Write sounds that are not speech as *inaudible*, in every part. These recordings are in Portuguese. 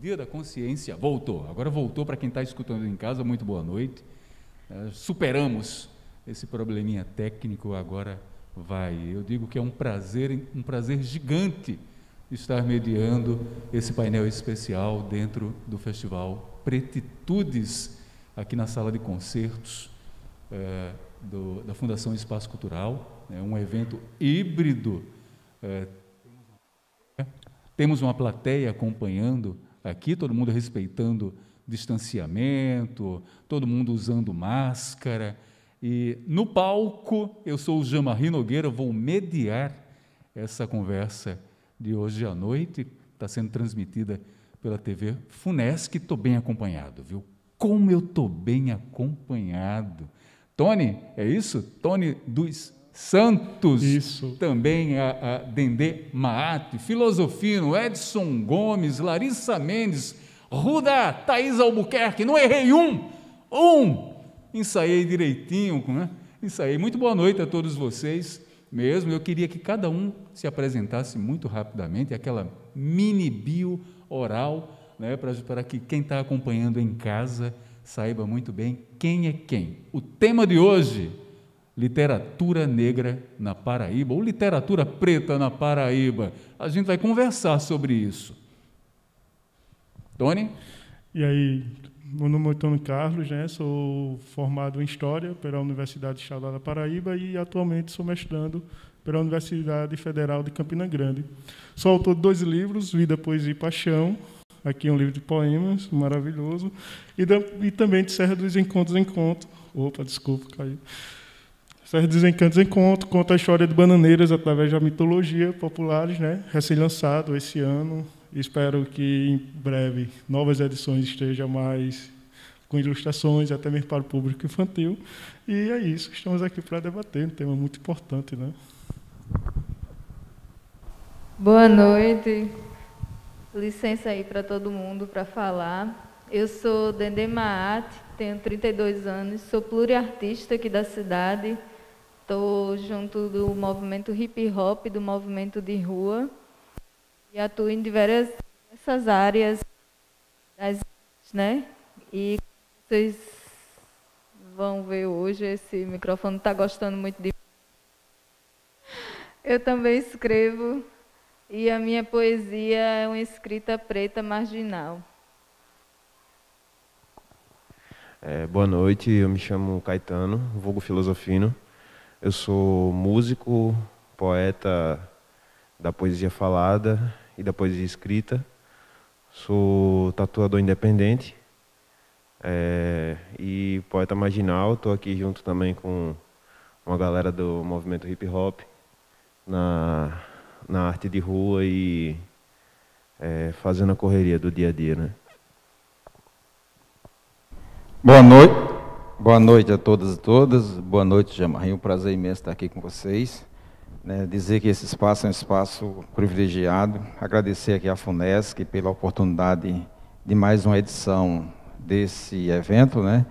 Dia da Consciência. Voltou, agora voltou para quem está escutando em casa. Muito boa noite. É, superamos esse probleminha técnico, agora vai. Eu digo que é um prazer, um prazer gigante estar mediando esse painel especial dentro do Festival Pretitudes, aqui na sala de concertos é, do, da Fundação Espaço Cultural. É um evento híbrido. É, temos uma plateia acompanhando aqui, todo mundo respeitando distanciamento, todo mundo usando máscara. E no palco, eu sou o Jamarri Nogueira, vou mediar essa conversa de hoje à noite. Está sendo transmitida pela TV Funesc. Estou bem acompanhado, viu? Como eu estou bem acompanhado. Tony, é isso? Tony dos Santos, Isso. também a, a Dendê Maate, Filosofino, Edson Gomes, Larissa Mendes, Ruda, Thaís Albuquerque, não errei um, um, ensaiei direitinho, né? ensaiei. Muito boa noite a todos vocês mesmo. Eu queria que cada um se apresentasse muito rapidamente, aquela mini bio oral, né? para, para que quem está acompanhando em casa saiba muito bem quem é quem. O tema de hoje literatura negra na Paraíba, ou literatura preta na Paraíba. A gente vai conversar sobre isso. Tony? E aí, meu nome é Tony Carlos, né? sou formado em História pela Universidade Estadual da Paraíba e atualmente sou mestrando pela Universidade Federal de Campina Grande. Sou autor de dois livros, Vida, Poesia e Paixão, aqui um livro de poemas maravilhoso, e, da, e também de Serra dos Encontros em Conto. Opa, desculpa, caiu. Serra dos Encantos Encontro conta a história de bananeiras através da mitologia populares, né? recém-lançado esse ano. Espero que em breve novas edições estejam mais com ilustrações, até mesmo para o público infantil. E é isso, estamos aqui para debater, um tema muito importante. Né? Boa noite. Licença aí para todo mundo para falar. Eu sou Dendê Maat, tenho 32 anos, sou pluriartista aqui da cidade. Estou junto do movimento hip hop, do movimento de rua, e atuo em diversas, diversas áreas das né? E vocês vão ver hoje, esse microfone está gostando muito de Eu também escrevo e a minha poesia é uma escrita preta marginal. É, boa noite, eu me chamo Caetano, vulgo filosofino. Eu sou músico, poeta da poesia falada e da poesia escrita. Sou tatuador independente é, e poeta marginal. Estou aqui junto também com uma galera do movimento hip hop na, na arte de rua e é, fazendo a correria do dia a dia, né? Boa noite. Boa noite a todas e todas. Boa noite, Jamarrinho. Um prazer imenso estar aqui com vocês. Né, dizer que esse espaço é um espaço privilegiado. Agradecer aqui à FUNESC pela oportunidade de mais uma edição desse evento, né?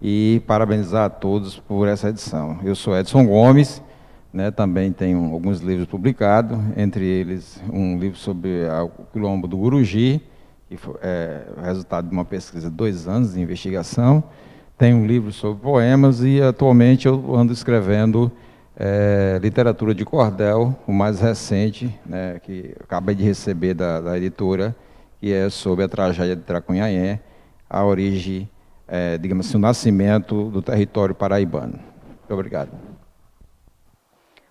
E parabenizar a todos por essa edição. Eu sou Edson Gomes, né, também tenho alguns livros publicados, entre eles um livro sobre o quilombo do Guruji, que foi é, resultado de uma pesquisa de dois anos de investigação tenho um livro sobre poemas e atualmente eu ando escrevendo é, literatura de cordel, o mais recente, né, que acabei de receber da, da, editora, que é sobre a tragédia de Tracunhaém, a origem, é, digamos assim, o nascimento do território paraibano. Muito obrigado.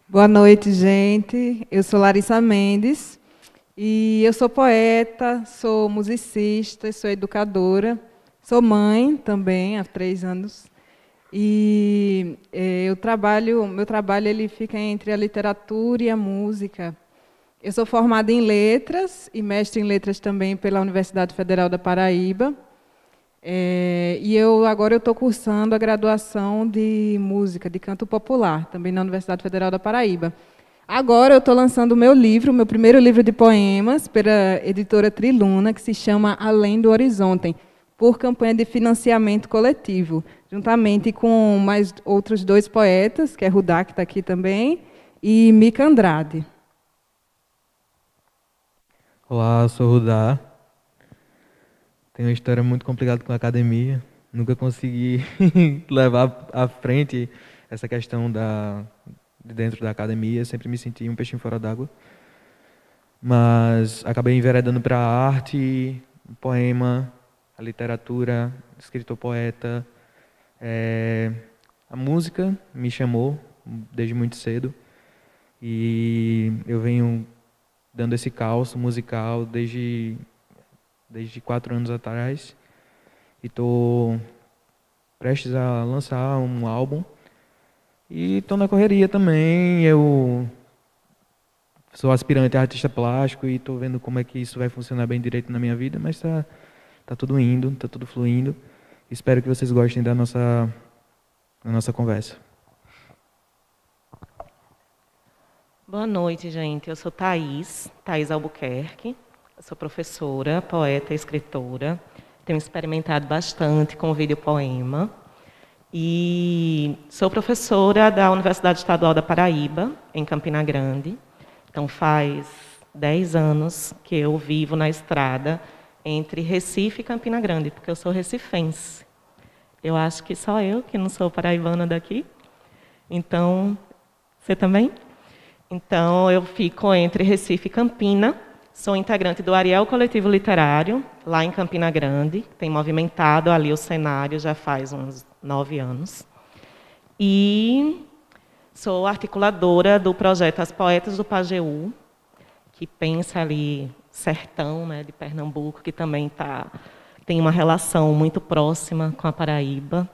Boa noite, gente. Eu sou Larissa Mendes e eu sou poeta, sou musicista, sou educadora. Sou mãe também há três anos e é, eu trabalho, meu trabalho ele fica entre a literatura e a música. Eu sou formada em letras e mestre em letras também pela Universidade Federal da Paraíba. É, e eu agora eu estou cursando a graduação de música, de canto popular, também na Universidade Federal da Paraíba. Agora eu estou lançando o meu livro, meu primeiro livro de poemas, pela editora Triluna, que se chama Além do Horizonte por campanha de financiamento coletivo, juntamente com mais outros dois poetas, que é Rudá, que está aqui também, e Mica Andrade. Olá, eu sou Rudá, tenho uma história muito complicada com a academia. Nunca consegui *laughs* levar à frente essa questão da, de dentro da academia. Sempre me senti um peixinho fora d'água. Mas acabei enveredando para a arte, o poema, a literatura, escritor poeta. É, a música me chamou desde muito cedo. E eu venho dando esse calço musical desde, desde quatro anos atrás. E estou prestes a lançar um álbum. E estou na correria também. Eu sou aspirante a artista plástico e estou vendo como é que isso vai funcionar bem direito na minha vida, mas está tá tudo indo, está tudo fluindo. Espero que vocês gostem da nossa, da nossa conversa. Boa noite, gente. Eu sou Thaís, Thaís Albuquerque. Eu sou professora, poeta e escritora. Tenho experimentado bastante com o vídeo poema. E sou professora da Universidade Estadual da Paraíba, em Campina Grande. Então, faz 10 anos que eu vivo na estrada entre Recife e Campina Grande, porque eu sou recifense. Eu acho que só eu que não sou paraibana daqui. Então, você também? Então, eu fico entre Recife e Campina. Sou integrante do Ariel Coletivo Literário, lá em Campina Grande. Tem movimentado ali o cenário já faz uns nove anos. E sou articuladora do projeto As Poetas do Pajeú, que pensa ali sertão né, de Pernambuco, que também tá, tem uma relação muito próxima com a Paraíba.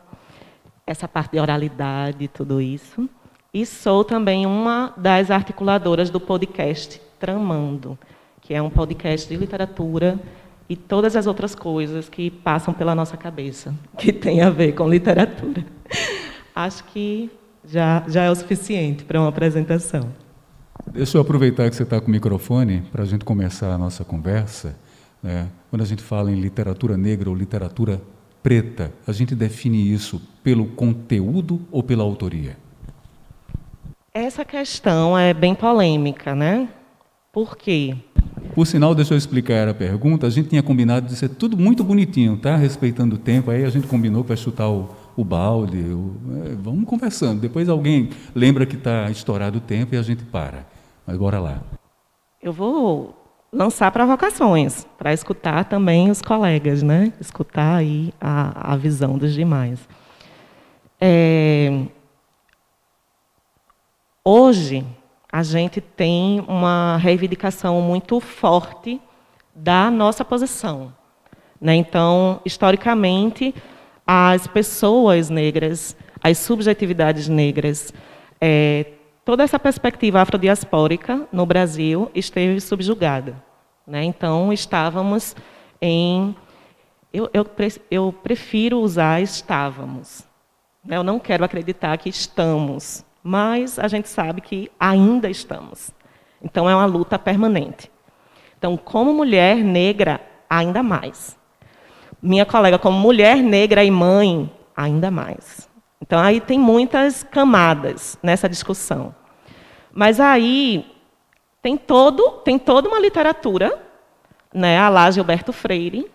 Essa parte de oralidade, tudo isso. E sou também uma das articuladoras do podcast Tramando, que é um podcast de literatura e todas as outras coisas que passam pela nossa cabeça, *laughs* que tem a ver com literatura. Acho que já, já é o suficiente para uma apresentação. Deixa eu aproveitar que você está com o microfone para a gente começar a nossa conversa. Né? Quando a gente fala em literatura negra ou literatura preta, a gente define isso pelo conteúdo ou pela autoria? Essa questão é bem polêmica, né? Por quê? Por sinal, deixa eu explicar a pergunta. A gente tinha combinado de ser tudo muito bonitinho, tá? Respeitando o tempo. Aí a gente combinou para chutar o, o balde. O, é, vamos conversando. Depois alguém lembra que está estourado o tempo e a gente para. Mas bora lá. Eu vou lançar provocações para escutar também os colegas, né? Escutar aí a, a visão dos demais. É, Hoje, a gente tem uma reivindicação muito forte da nossa posição. Né? Então, historicamente, as pessoas negras, as subjetividades negras, é, toda essa perspectiva afrodiaspórica no Brasil esteve subjugada. Né? Então, estávamos em. Eu, eu, eu prefiro usar estávamos. Né? Eu não quero acreditar que estamos mas a gente sabe que ainda estamos. Então é uma luta permanente. Então, como mulher negra, ainda mais. Minha colega, como mulher negra e mãe, ainda mais. Então aí tem muitas camadas nessa discussão. Mas aí tem todo, tem toda uma literatura, né, a lá Gilberto Freire,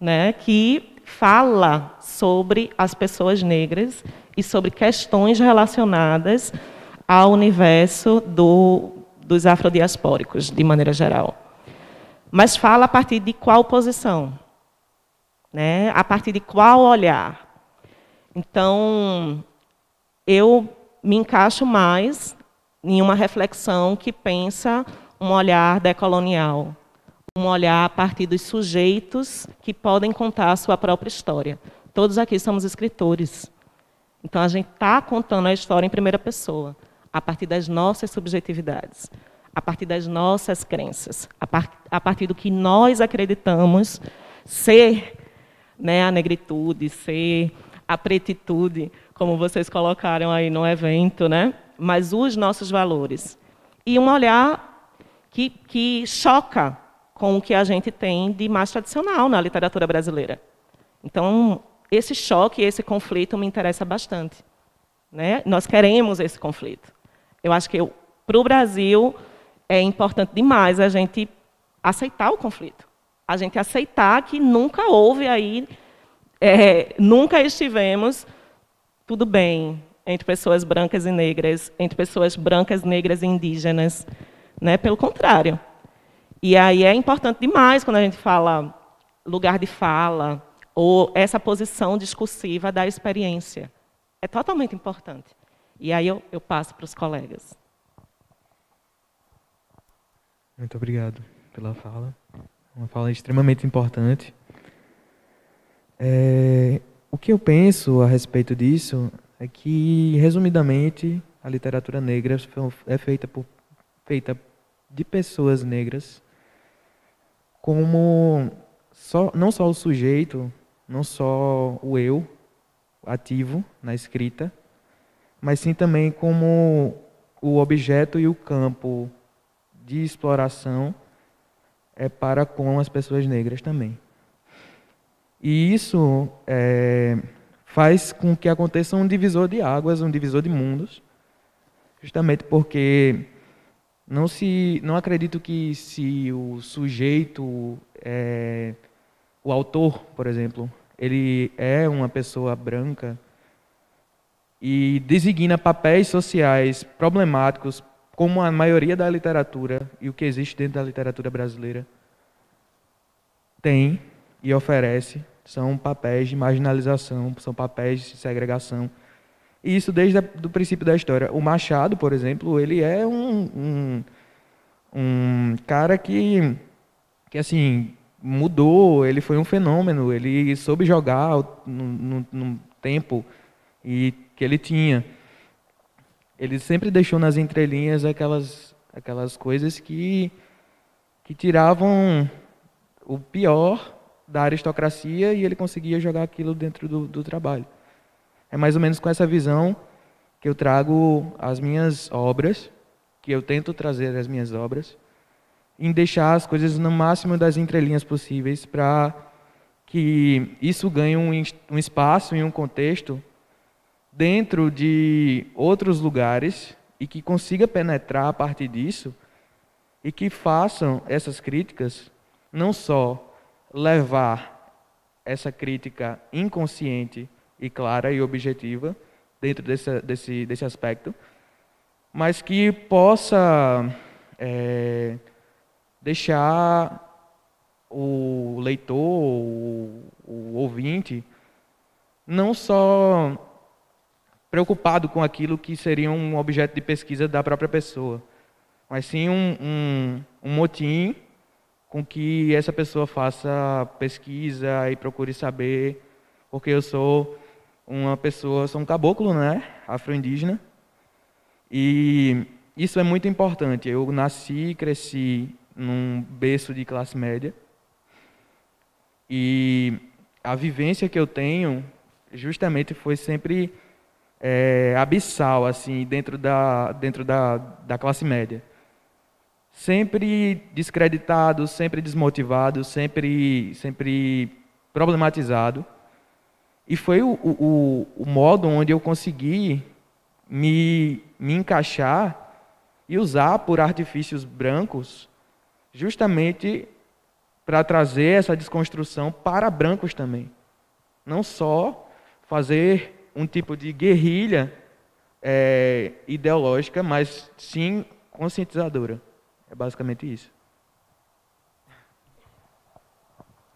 né, que fala sobre as pessoas negras e sobre questões relacionadas ao universo do, dos afrodiaspóricos, de maneira geral. Mas fala a partir de qual posição? Né? A partir de qual olhar? Então, eu me encaixo mais em uma reflexão que pensa um olhar decolonial, um olhar a partir dos sujeitos que podem contar a sua própria história. Todos aqui somos escritores. Então, a gente está contando a história em primeira pessoa, a partir das nossas subjetividades, a partir das nossas crenças, a, par a partir do que nós acreditamos ser né, a negritude, ser a pretitude, como vocês colocaram aí no evento, né? mas os nossos valores. E um olhar que, que choca com o que a gente tem de mais tradicional na literatura brasileira. Então, esse choque, esse conflito me interessa bastante. Né? Nós queremos esse conflito. Eu acho que para o Brasil é importante demais a gente aceitar o conflito. a gente aceitar que nunca houve aí, é, nunca estivemos tudo bem entre pessoas brancas e negras, entre pessoas brancas, negras e indígenas. Né? Pelo contrário. E aí é importante demais quando a gente fala lugar de fala ou essa posição discursiva da experiência. É totalmente importante. E aí eu, eu passo para os colegas. Muito obrigado pela fala. Uma fala extremamente importante. É, o que eu penso a respeito disso é que, resumidamente, a literatura negra é feita, por, feita de pessoas negras como só, não só o sujeito, não só o eu ativo na escrita, mas sim também como o objeto e o campo de exploração é para com as pessoas negras também. E isso é, faz com que aconteça um divisor de águas, um divisor de mundos, justamente porque não se, não acredito que se o sujeito, é, o autor, por exemplo, ele é uma pessoa branca e designa papéis sociais problemáticos, como a maioria da literatura e o que existe dentro da literatura brasileira tem e oferece, são papéis de marginalização, são papéis de segregação. E isso desde o princípio da história. O Machado, por exemplo, ele é um, um, um cara que, que assim mudou, ele foi um fenômeno, ele soube jogar no, no, no tempo e que ele tinha. Ele sempre deixou nas entrelinhas aquelas, aquelas coisas que, que tiravam o pior da aristocracia e ele conseguia jogar aquilo dentro do, do trabalho. É mais ou menos com essa visão que eu trago as minhas obras, que eu tento trazer as minhas obras, em deixar as coisas no máximo das entrelinhas possíveis para que isso ganhe um, um espaço e um contexto dentro de outros lugares e que consiga penetrar a partir disso e que façam essas críticas não só levar essa crítica inconsciente e clara e objetiva dentro desse, desse, desse aspecto, mas que possa é, deixar o leitor, o, o ouvinte, não só preocupado com aquilo que seria um objeto de pesquisa da própria pessoa, mas sim um, um, um motim com que essa pessoa faça pesquisa e procure saber, porque eu sou uma pessoa, sou um caboclo, né, afro-indígena, e isso é muito importante. Eu nasci e cresci num berço de classe média, e a vivência que eu tenho justamente foi sempre é, abissal, assim, dentro da, dentro da, da classe média. Sempre descreditado, sempre desmotivado, sempre, sempre problematizado. E foi o, o, o modo onde eu consegui me, me encaixar e usar por artifícios brancos, justamente para trazer essa desconstrução para brancos também. Não só fazer um tipo de guerrilha é, ideológica, mas sim conscientizadora. É basicamente isso.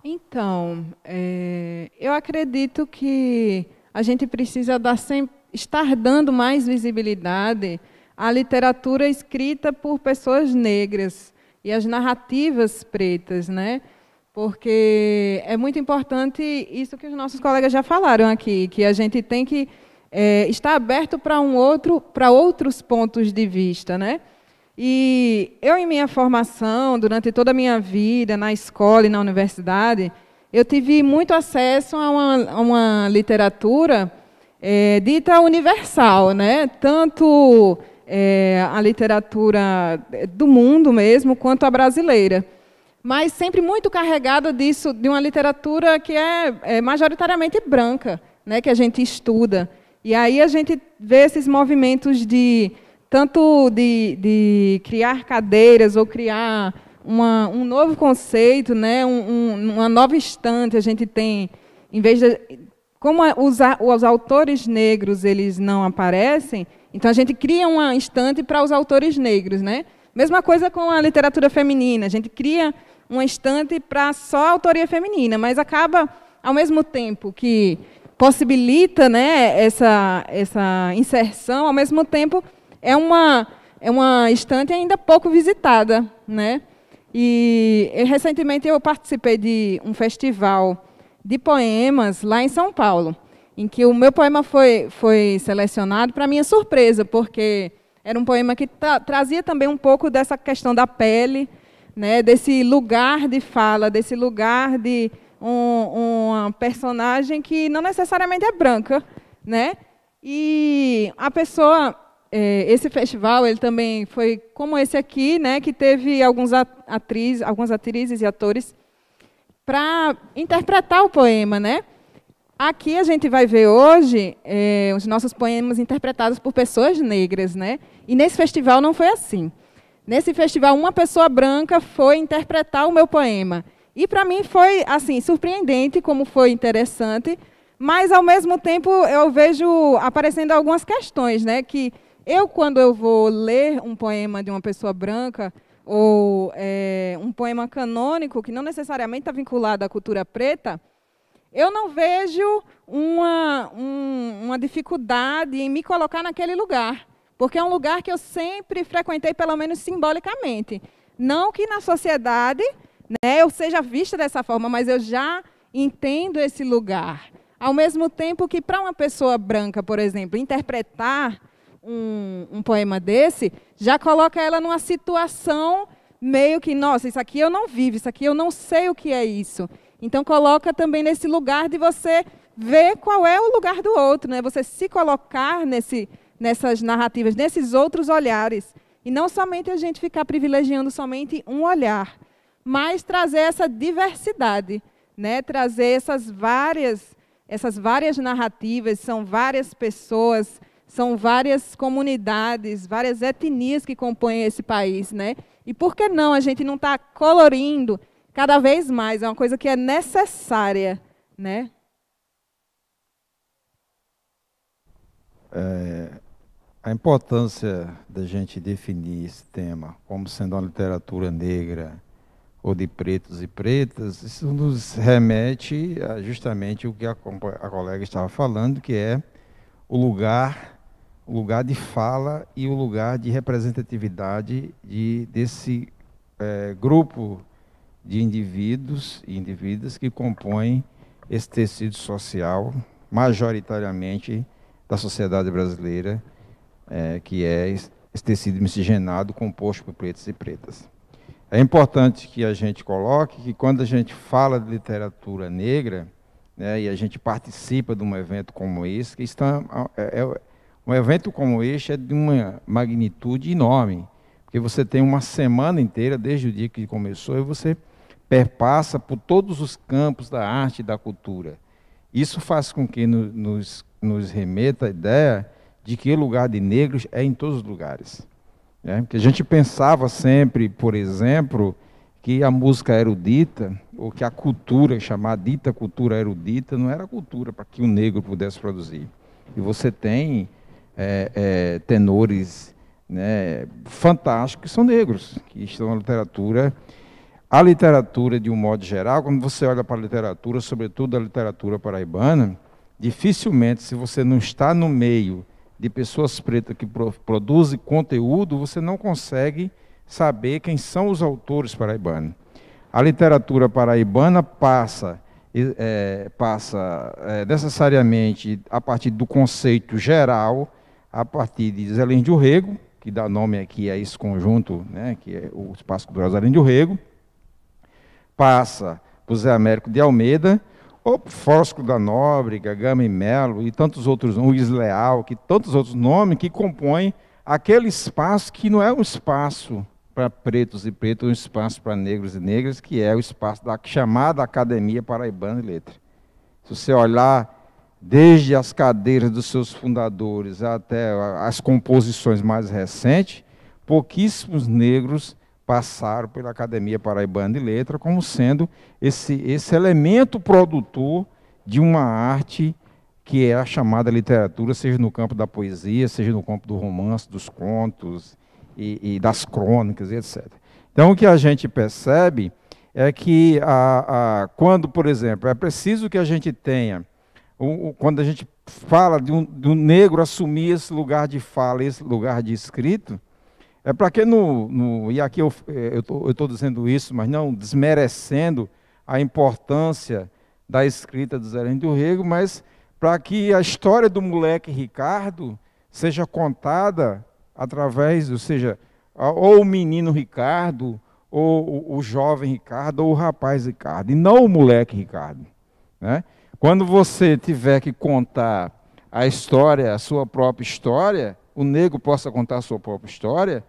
Então, é, eu acredito que a gente precisa dar sempre, estar dando mais visibilidade à literatura escrita por pessoas negras e às narrativas pretas, né? porque é muito importante isso que os nossos colegas já falaram aqui, que a gente tem que é, estar aberto para um outro, para outros pontos de vista, né? E eu em minha formação, durante toda a minha vida na escola e na universidade, eu tive muito acesso a uma, a uma literatura é, dita universal, né? Tanto é, a literatura do mundo mesmo quanto a brasileira mas sempre muito carregada disso, de uma literatura que é, é, majoritariamente branca, né, que a gente estuda. E aí a gente vê esses movimentos de tanto de, de criar cadeiras ou criar uma, um novo conceito, né? Um, um, uma nova estante. A gente tem, em vez de. Como os, os autores negros eles não aparecem, então a gente cria uma estante para os autores negros. Né? Mesma coisa com a literatura feminina. A gente cria uma estante para só autoria feminina, mas acaba, ao mesmo tempo que possibilita né, essa, essa inserção, ao mesmo tempo é uma, é uma estante ainda pouco visitada. Né? E, recentemente eu participei de um festival de poemas lá em São Paulo, em que o meu poema foi, foi selecionado para minha surpresa, porque era um poema que tra trazia também um pouco dessa questão da pele, né, desse lugar de fala, desse lugar de um, uma personagem que não necessariamente é branca, né? E a pessoa é, esse festival ele também foi como esse aqui, né, que teve alguns atrizes, algumas atrizes e atores para interpretar o poema, né? Aqui a gente vai ver hoje é, os nossos poemas interpretados por pessoas negras, né? E nesse festival não foi assim. Nesse festival uma pessoa branca foi interpretar o meu poema e para mim foi assim surpreendente como foi interessante, mas ao mesmo tempo eu vejo aparecendo algumas questões, né? Que eu, quando eu vou ler um poema de uma pessoa branca, ou é, um poema canônico, que não necessariamente está vinculado à cultura preta, eu não vejo uma, um, uma dificuldade em me colocar naquele lugar, porque é um lugar que eu sempre frequentei, pelo menos simbolicamente. Não que na sociedade né, eu seja vista dessa forma, mas eu já entendo esse lugar. Ao mesmo tempo que, para uma pessoa branca, por exemplo, interpretar um, um poema desse, já coloca ela numa situação meio que, nossa, isso aqui eu não vivo, isso aqui eu não sei o que é isso. Então coloca também nesse lugar de você ver qual é o lugar do outro, né? Você se colocar nesse, nessas narrativas, nesses outros olhares. E não somente a gente ficar privilegiando somente um olhar, mas trazer essa diversidade, né? Trazer essas várias essas várias narrativas, são várias pessoas são várias comunidades, várias etnias que compõem esse país, né? E por que não a gente não está colorindo cada vez mais? É uma coisa que é necessária, né? É, a importância da gente definir esse tema como sendo uma literatura negra ou de pretos e pretas, isso nos remete a justamente o que a, a colega estava falando, que é o lugar o lugar de fala e o lugar de representatividade de, desse é, grupo de indivíduos e indivíduas que compõem esse tecido social, majoritariamente da sociedade brasileira, é, que é esse tecido miscigenado composto por pretos e pretas. É importante que a gente coloque que quando a gente fala de literatura negra, né, e a gente participa de um evento como esse, que está, é, é um evento como este é de uma magnitude enorme, porque você tem uma semana inteira, desde o dia que começou, e você perpassa por todos os campos da arte e da cultura. Isso faz com que nos, nos remeta a ideia de que o lugar de negros é em todos os lugares. Né? Porque a gente pensava sempre, por exemplo, que a música erudita, ou que a cultura, chamada dita cultura erudita, não era cultura para que o negro pudesse produzir. E você tem é, é, tenores né, fantásticos que são negros, que estão na literatura. A literatura, de um modo geral, quando você olha para a literatura, sobretudo a literatura paraibana, dificilmente, se você não está no meio de pessoas pretas que pro, produzem conteúdo, você não consegue saber quem são os autores paraibanos. A literatura paraibana passa, é, passa é, necessariamente a partir do conceito geral a partir de Zelém de Urrego, que dá nome aqui a esse conjunto, né, que é o Espaço Cultural Zelém de Urrego, passa por Zé Américo de Almeida, o Fosco da Nóbrega, Gama e Melo e tantos outros, Luiz Leal, que tantos outros nomes que compõem aquele espaço que não é um espaço para pretos e pretos, é um espaço para negros e negras, que é o espaço da chamada Academia Paraibana de Letras. Se você olhar desde as cadeiras dos seus fundadores até as composições mais recentes, pouquíssimos negros passaram pela Academia Paraibana de Letra como sendo esse, esse elemento produtor de uma arte que é a chamada literatura, seja no campo da poesia, seja no campo do romance, dos contos e, e das crônicas, etc. Então, o que a gente percebe é que, a, a, quando, por exemplo, é preciso que a gente tenha, o, o, quando a gente fala de um, de um negro assumir esse lugar de fala, esse lugar de escrito, é para que no, no, e aqui eu estou dizendo isso, mas não desmerecendo a importância da escrita do Zé do Rego, mas para que a história do moleque Ricardo seja contada através, ou seja, ou o menino Ricardo, ou o, o jovem Ricardo, ou o rapaz Ricardo, e não o moleque Ricardo. Né? Quando você tiver que contar a história, a sua própria história, o negro possa contar a sua própria história,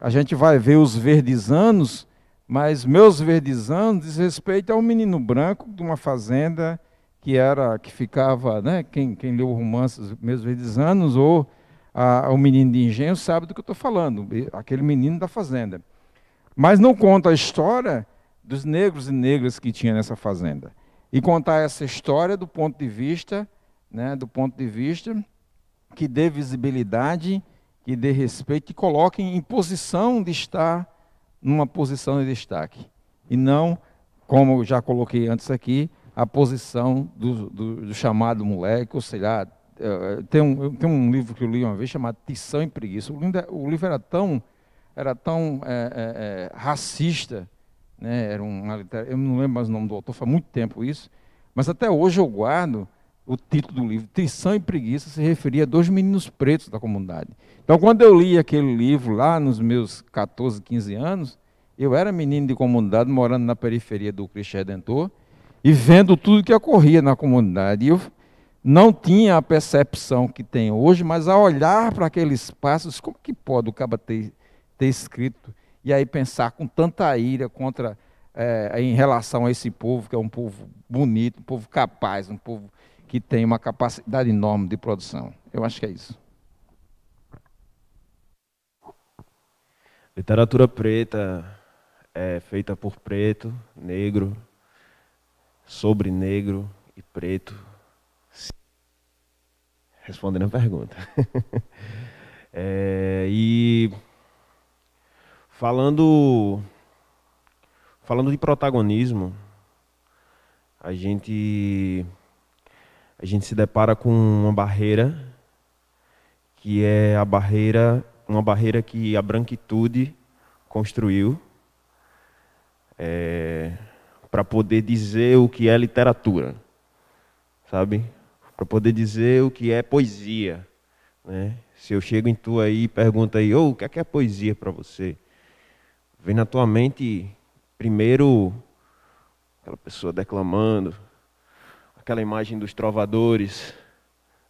a gente vai ver os verdes anos, mas meus verdes anos diz respeito a um menino branco de uma fazenda que era que ficava, né, quem, quem leu o romance Meus Verdes Anos ou a, o menino de engenho sabe do que eu estou falando, aquele menino da fazenda. Mas não conta a história dos negros e negras que tinha nessa fazenda. E contar essa história do ponto de vista, né, do ponto de vista que dê visibilidade que dê respeito e coloque em posição de estar numa posição de destaque. E não, como já coloquei antes aqui, a posição do, do, do chamado moleque, ou sei lá, eh, tem um, tem um livro que eu li uma vez chamado Tição e Preguiça. O livro, o livro era tão, era tão é, é, racista, né? era um, eu não lembro mais o nome do autor, faz muito tempo isso, mas até hoje eu guardo o título do livro, Tição e Preguiça, se referia a dois meninos pretos da comunidade. Então, quando eu li aquele livro lá nos meus 14, 15 anos, eu era menino de comunidade, morando na periferia do Cristo Redentor, e vendo tudo que ocorria na comunidade. E eu não tinha a percepção que tenho hoje, mas a olhar para aqueles espaços, como que pode o caba ter, ter escrito e aí pensar com tanta ira contra é, em relação a esse povo, que é um povo bonito, um povo capaz, um povo que tem uma capacidade enorme de produção. Eu acho que é isso. Literatura preta é feita por preto, negro, sobre negro e preto. Respondendo a pergunta. *laughs* é, e falando falando de protagonismo, a gente a gente se depara com uma barreira que é a barreira uma barreira que a branquitude construiu é, para poder dizer o que é literatura, sabe? Para poder dizer o que é poesia, né? Se eu chego em tu aí e pergunto aí, oh, o que é, que é poesia para você? Vem na tua mente primeiro aquela pessoa declamando, aquela imagem dos trovadores,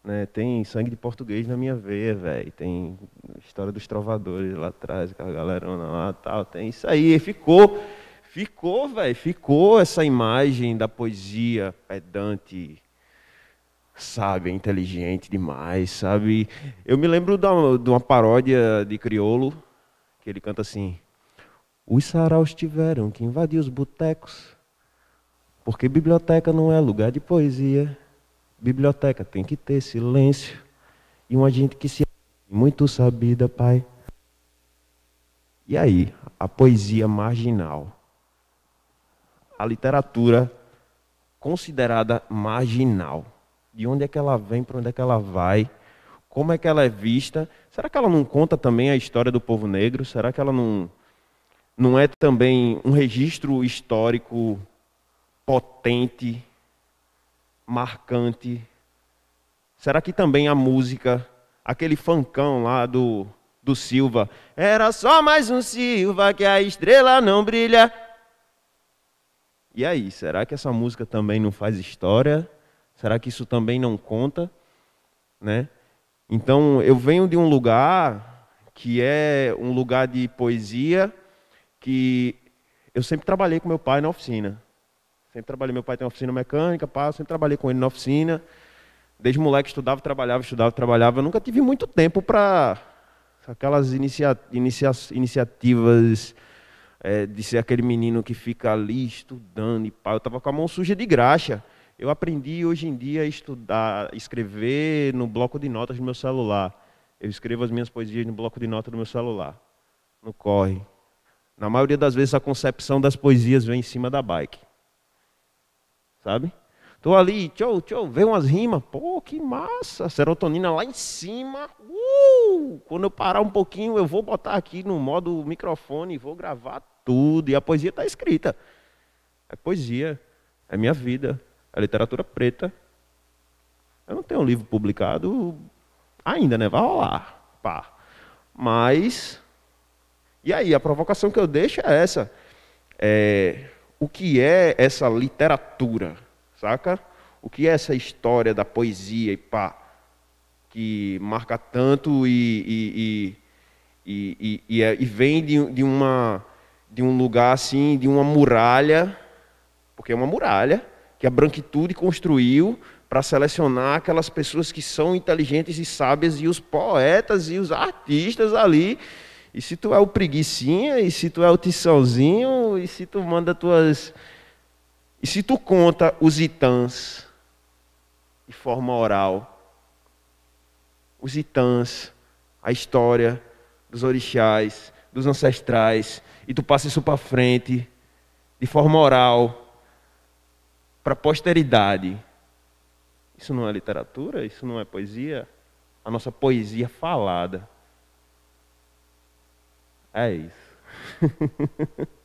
né? Tem sangue de português na minha veia, velho. Tem história dos trovadores lá atrás, aquela galerona lá tal. Tem isso aí. Ficou, ficou, velho. Ficou essa imagem da poesia pedante, sábia, inteligente demais, sabe? Eu me lembro de uma, de uma paródia de Criolo, que ele canta assim: Os saraus tiveram que invadir os botecos, porque biblioteca não é lugar de poesia. Biblioteca tem que ter silêncio. E uma gente que se muito sabida, pai. E aí, a poesia marginal. A literatura considerada marginal. De onde é que ela vem, para onde é que ela vai? Como é que ela é vista? Será que ela não conta também a história do povo negro? Será que ela não, não é também um registro histórico potente marcante? Será que também a música, aquele fancão lá do, do Silva, era só mais um Silva que a estrela não brilha? E aí, será que essa música também não faz história? Será que isso também não conta? Né? Então, eu venho de um lugar que é um lugar de poesia que eu sempre trabalhei com meu pai na oficina. Sempre trabalhei, meu pai tem uma oficina mecânica, pá, sempre trabalhei com ele na oficina. Desde moleque estudava, trabalhava, estudava, trabalhava. Eu nunca tive muito tempo para aquelas inicia, inicia, iniciativas é, de ser aquele menino que fica ali estudando e pá. Eu estava com a mão suja de graxa. Eu aprendi hoje em dia a estudar, escrever no bloco de notas do meu celular. Eu escrevo as minhas poesias no bloco de notas do meu celular. No corre. Na maioria das vezes a concepção das poesias vem em cima da bike. Sabe? Tô ali, tchau, tchau, vê umas rimas, pô, que massa, serotonina lá em cima. Uh! Quando eu parar um pouquinho, eu vou botar aqui no modo microfone, vou gravar tudo e a poesia está escrita. É poesia, é minha vida, é literatura preta. Eu não tenho um livro publicado ainda, né? Vai rolar, pá. Mas e aí, a provocação que eu deixo é essa. É, o que é essa literatura? saca? O que é essa história da poesia e pá, que marca tanto e, e, e, e, é, vem de, de, uma, de um lugar assim, de uma muralha, porque é uma muralha que a branquitude construiu para selecionar aquelas pessoas que são inteligentes e sábias e os poetas e os artistas ali. E se tu é o preguiçinha, e se tu é o tiçãozinho, e se tu manda tuas e se tu conta os itãs de forma oral, os itãs, a história dos orixás, dos ancestrais, e tu passa isso para frente de forma oral para a posteridade. Isso não é literatura? Isso não é poesia? A nossa poesia falada. É isso. *laughs*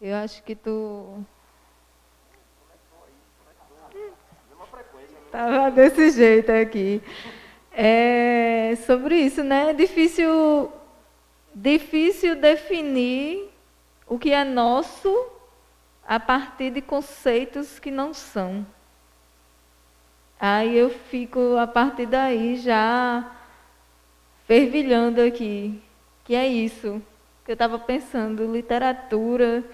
Eu acho que tu. Tava desse jeito aqui. É sobre isso, né? É difícil, difícil definir o que é nosso a partir de conceitos que não são. Aí eu fico a partir daí já fervilhando aqui, que é isso. Que eu estava pensando, literatura,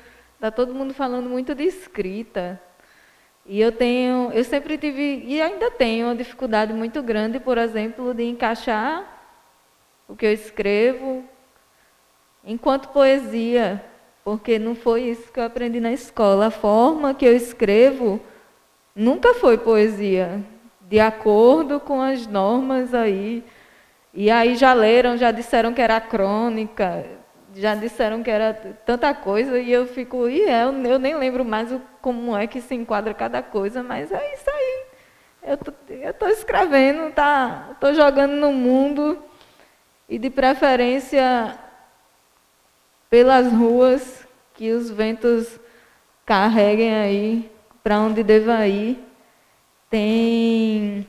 Está todo mundo falando muito de escrita. E eu tenho, eu sempre tive, e ainda tenho, uma dificuldade muito grande, por exemplo, de encaixar o que eu escrevo enquanto poesia, porque não foi isso que eu aprendi na escola. A forma que eu escrevo nunca foi poesia, de acordo com as normas aí. E aí já leram, já disseram que era crônica já disseram que era tanta coisa e eu fico, e é, eu nem lembro mais o, como é que se enquadra cada coisa, mas é isso aí. Eu tô, estou escrevendo, tá, estou jogando no mundo e de preferência pelas ruas que os ventos carreguem aí para onde deva ir. Tem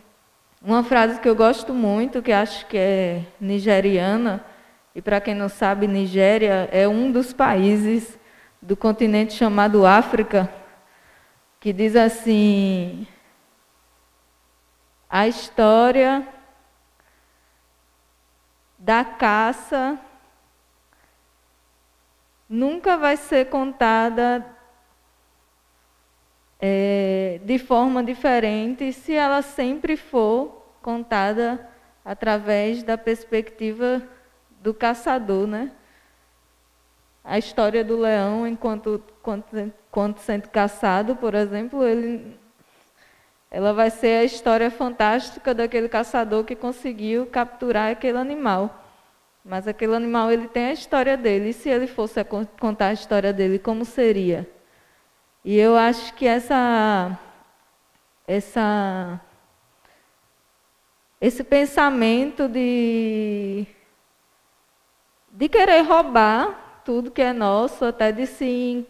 uma frase que eu gosto muito, que acho que é nigeriana, e para quem não sabe, Nigéria é um dos países do continente chamado África, que diz assim: a história da caça nunca vai ser contada é, de forma diferente se ela sempre for contada através da perspectiva do caçador, né? A história do leão, enquanto, enquanto, enquanto sendo caçado, por exemplo, ele, ela vai ser a história fantástica daquele caçador que conseguiu capturar aquele animal. Mas aquele animal ele tem a história dele. E se ele fosse contar a história dele, como seria? E eu acho que essa essa esse pensamento de de querer roubar tudo que é nosso, até de se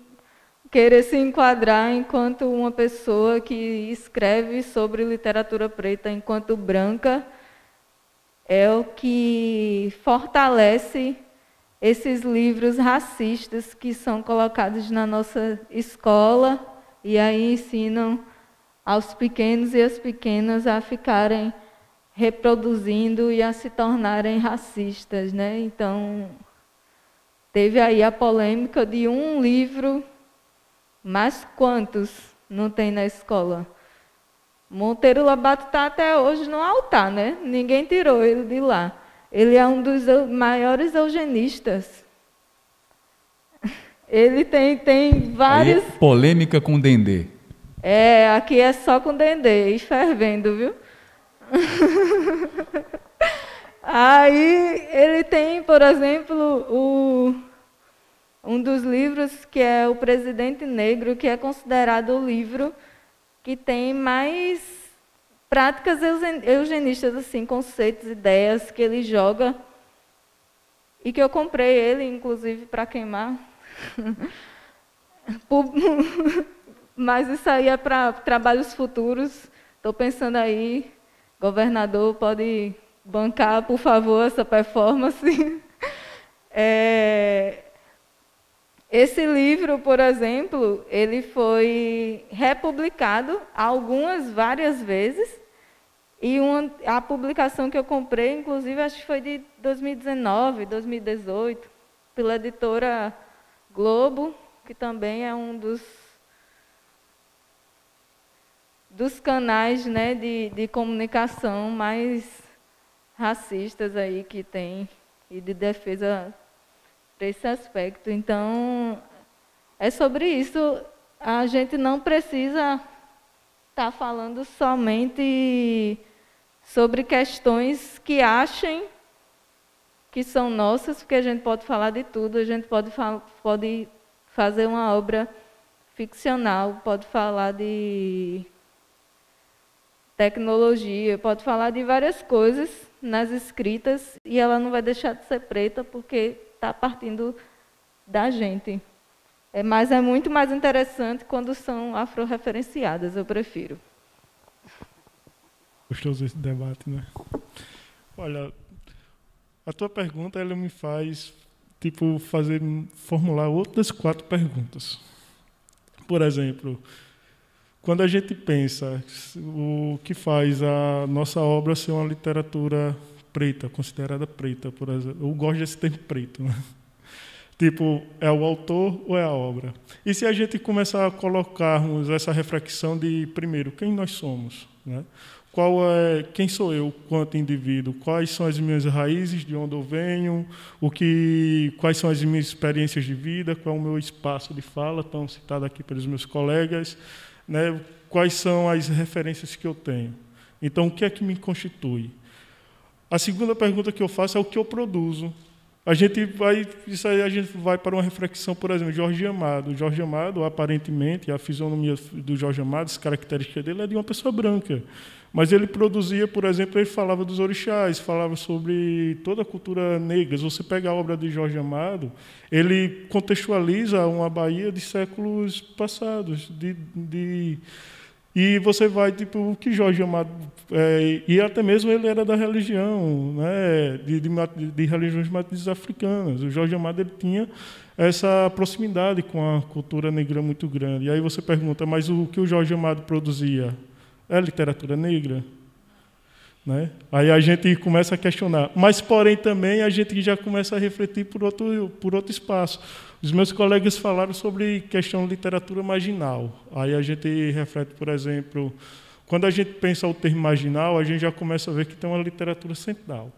querer se enquadrar enquanto uma pessoa que escreve sobre literatura preta enquanto branca, é o que fortalece esses livros racistas que são colocados na nossa escola e aí ensinam aos pequenos e às pequenas a ficarem reproduzindo e a se tornarem racistas, né? Então, teve aí a polêmica de um livro, mas quantos não tem na escola? Monteiro Lobato está até hoje no altar, né? Ninguém tirou ele de lá. Ele é um dos maiores eugenistas. *laughs* Ele tem, tem vários. Aí, polêmica com Dendê. É, aqui é só com Dendê, e fervendo, viu? *laughs* Aí ele tem, por exemplo, o, um dos livros que é O Presidente Negro, que é considerado o livro que tem mais práticas eugenistas, assim, conceitos, ideias que ele joga. E que eu comprei ele, inclusive, para queimar. *laughs* *laughs* Mas isso aí é para trabalhos futuros. Estou pensando aí, governador pode bancar, por favor, essa performance. *laughs* É, esse livro, por exemplo, ele foi republicado algumas, várias vezes. E uma, a publicação que eu comprei, inclusive, acho que foi de 2019, 2018, pela editora Globo, que também é um dos, dos canais né, de, de comunicação mais racistas aí que tem e de defesa esse aspecto. Então, é sobre isso. A gente não precisa estar tá falando somente sobre questões que achem que são nossas, porque a gente pode falar de tudo, a gente pode, pode fazer uma obra ficcional, pode falar de tecnologia, pode falar de várias coisas nas escritas e ela não vai deixar de ser preta porque está partindo da gente. É, mas é muito mais interessante quando são afro-referenciadas, eu prefiro. Gostoso esse debate, né? Olha, a tua pergunta ela me faz tipo fazer formular outras quatro perguntas. Por exemplo, quando a gente pensa o que faz a nossa obra ser uma literatura preta, considerada preta, por exemplo. Eu gosto desse termo preto. Né? *laughs* Tipo, é o autor ou é a obra? E se a gente começar a colocarmos essa reflexão de, primeiro, quem nós somos? Né? Qual é, quem sou eu quanto indivíduo? Quais são as minhas raízes, de onde eu venho? O que, quais são as minhas experiências de vida? Qual é o meu espaço de fala, tão citado aqui pelos meus colegas? Né? Quais são as referências que eu tenho? Então, o que é que me constitui? A segunda pergunta que eu faço é o que eu produzo. A gente vai, isso aí a gente vai para uma reflexão, por exemplo, Jorge Amado. Jorge Amado, aparentemente, a fisionomia do Jorge Amado, as características dele é de uma pessoa branca. Mas ele produzia, por exemplo, ele falava dos orixás, falava sobre toda a cultura negra. Se você pega a obra de Jorge Amado, ele contextualiza uma Bahia de séculos passados, de, de e você vai, tipo, o que Jorge Amado. É, e até mesmo ele era da religião, né, de, de, de religiões matrizes africanas. O Jorge Amado ele tinha essa proximidade com a cultura negra muito grande. E aí você pergunta, mas o que o Jorge Amado produzia? É literatura negra? Né? Aí a gente começa a questionar. Mas, porém, também a gente já começa a refletir por outro, por outro espaço. Os meus colegas falaram sobre questão de literatura marginal. Aí a gente reflete, por exemplo, quando a gente pensa o termo marginal, a gente já começa a ver que tem uma literatura central.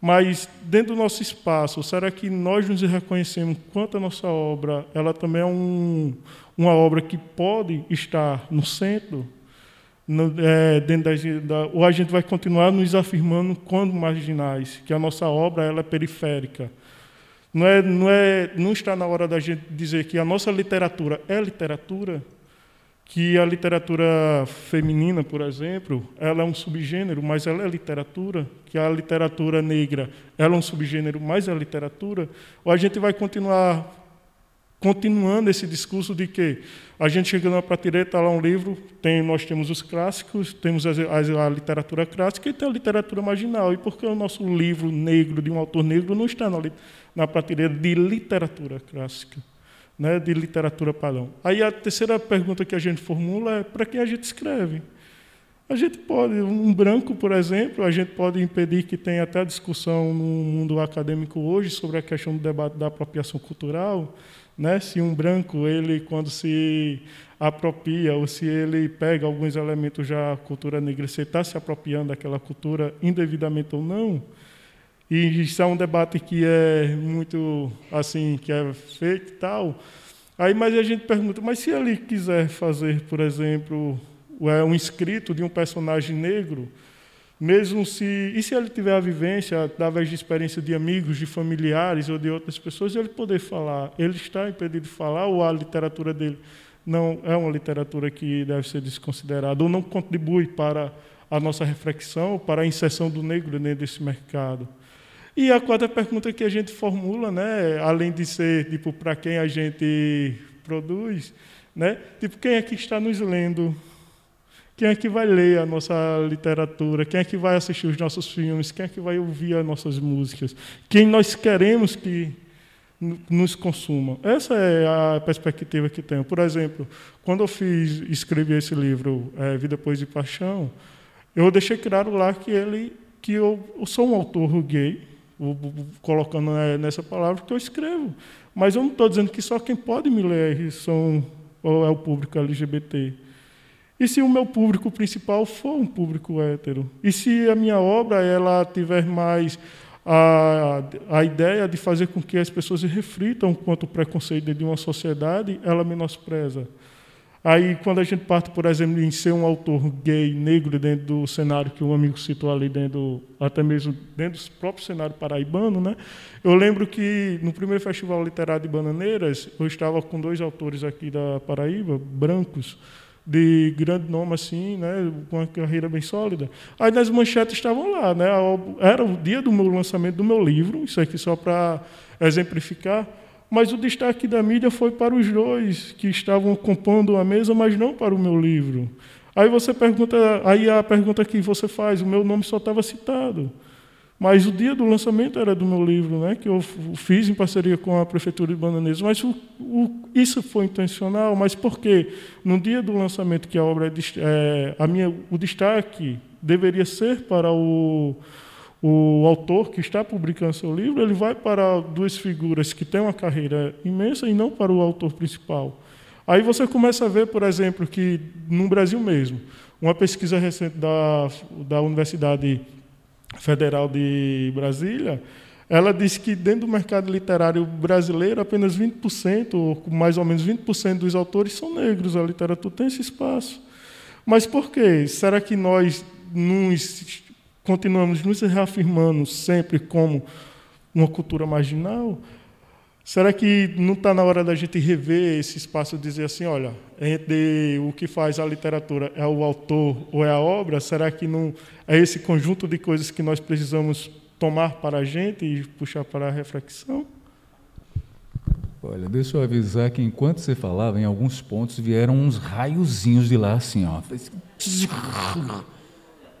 Mas, dentro do nosso espaço, será que nós nos reconhecemos quanto a nossa obra ela também é um, uma obra que pode estar no centro no, é, dentro da, ou a gente vai continuar nos afirmando quando marginais, que a nossa obra ela é periférica. Não, é, não, é, não está na hora da gente dizer que a nossa literatura é literatura, que a literatura feminina, por exemplo, ela é um subgênero, mas ela é literatura, que a literatura negra ela é um subgênero, mas é literatura, ou a gente vai continuar continuando esse discurso de que a gente chega na prateleira, está lá um livro, tem, nós temos os clássicos, temos a, a, a, literatura clássica e tem a literatura marginal. E por que o nosso livro negro, de um autor negro, não está na, na prateleira de literatura clássica, né, de literatura padrão? Aí a terceira pergunta que a gente formula é para quem a gente escreve. A gente pode, um branco, por exemplo, a gente pode impedir que tenha até discussão no mundo acadêmico hoje sobre a questão do debate da apropriação cultural, né? Se um branco, ele quando se apropria ou se ele pega alguns elementos da cultura negra, você está se apropriando daquela cultura indevidamente ou não, E isso é um debate que é muito assim, que é feito e tal. Aí, mas a gente pergunta, mas se ele quiser fazer, por exemplo, é um escrito de um personagem negro, mesmo se e se ele tiver a vivência através de experiência de amigos, de familiares ou de outras pessoas, ele poder falar, ele está impedido de falar ou a literatura dele não é uma literatura que deve ser desconsiderada ou não contribui para a nossa reflexão, para a inserção do negro dentro desse mercado. E a quarta pergunta que a gente formula, né, além de ser tipo para quem a gente produz, né, tipo quem é que está nos lendo? Quem é que vai ler a nossa literatura? Quem é que vai assistir os nossos filmes? Quem é que vai ouvir as nossas músicas? Quem nós queremos que nos consumam. Essa é a perspectiva que tenho. Por exemplo, quando eu fiz, escrevi esse livro, é, Vida Depois de Paixão, eu deixei claro lá que ele, que eu, eu sou um autor gay, colocando né, nessa palavra que eu escrevo, mas eu não estou dizendo que só quem pode me ler são é o público LGBT. E se o meu público principal for um público hétero? E se a minha obra ela tiver mais a, a ideia de fazer com que as pessoas reflitam quanto o preconceito de uma sociedade, ela menospreza. Aí, quando a gente parte, por exemplo, em ser um autor gay, negro, dentro do cenário que o amigo citou ali, dentro, até mesmo dentro do próprio cenário paraibano, né? eu lembro que no primeiro Festival Literário de Bananeiras, eu estava com dois autores aqui da Paraíba, brancos, de grande nome assim, né, com uma carreira bem sólida. Aí nas manchetes estavam lá, né, era o dia do meu lançamento do meu livro, isso aqui só para exemplificar, mas o destaque da mídia foi para os dois que estavam compondo a mesa, mas não para o meu livro. Aí você pergunta, aí a pergunta que você faz, o meu nome só estava citado. Mas o dia do lançamento era do meu livro, né, que eu fiz em parceria com a Prefeitura de Bananeiras. Mas o, o, isso foi intencional, mas por quê? No dia do lançamento, que a obra é, é, a minha, o destaque deveria ser para o, o autor que está publicando seu livro, ele vai para duas figuras que têm uma carreira imensa e não para o autor principal. Aí você começa a ver, por exemplo, que no Brasil mesmo, uma pesquisa recente da, da Universidade Federal de Brasília, ela disse que dentro do mercado literário brasileiro, apenas 20%, ou mais ou menos 20% dos autores são negros. A literatura tem esse espaço. Mas por quê? Será que nós nos, continuamos nos reafirmando sempre como uma cultura marginal? Será que não está na hora da gente rever esse espaço e dizer assim, olha, entre o que faz a literatura é o autor ou é a obra? Será que não é esse conjunto de coisas que nós precisamos tomar para a gente e puxar para a reflexão? Olha, deixa eu avisar que enquanto você falava, em alguns pontos vieram uns raiozinhos de lá assim, ó.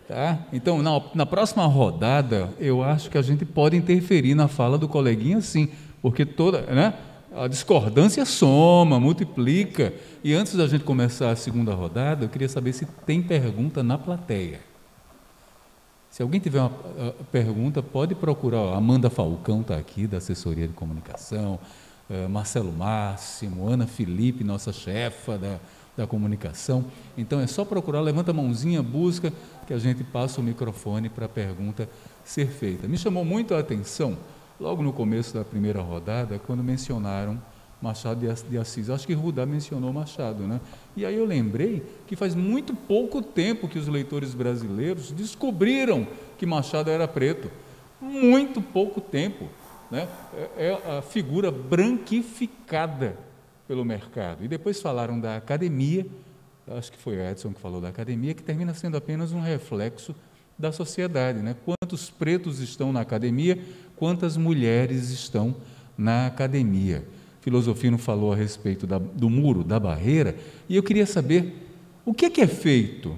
Tá? Então, na, na próxima rodada, eu acho que a gente pode interferir na fala do coleguinha, sim porque toda, né? A discordância soma, multiplica. E antes da gente começar a segunda rodada, eu queria saber se tem pergunta na plateia. Se alguém tiver uma pergunta, pode procurar. Amanda Falcão está aqui, da assessoria de comunicação, eh, Marcelo Máximo, Ana Felipe, nossa chefa da, da comunicação. Então é só procurar, levanta a mãozinha, busca, que a gente passa o microfone para a pergunta ser feita. Me chamou muito a atenção logo no começo da primeira rodada, quando mencionaram Machado de Assis. Acho que Rudá mencionou Machado, né? E aí eu lembrei que faz muito pouco tempo que os leitores brasileiros descobriram que Machado era preto. Muito pouco tempo. Né? É, é a figura branquificada pelo mercado. E depois falaram da academia, acho que foi o Edson que falou da academia, que termina sendo apenas um reflexo da sociedade. Né? Quantos pretos estão na academia, quantas mulheres estão na academia. Filosofino falou a respeito da, do muro, da barreira, e eu queria saber o que é, que é feito,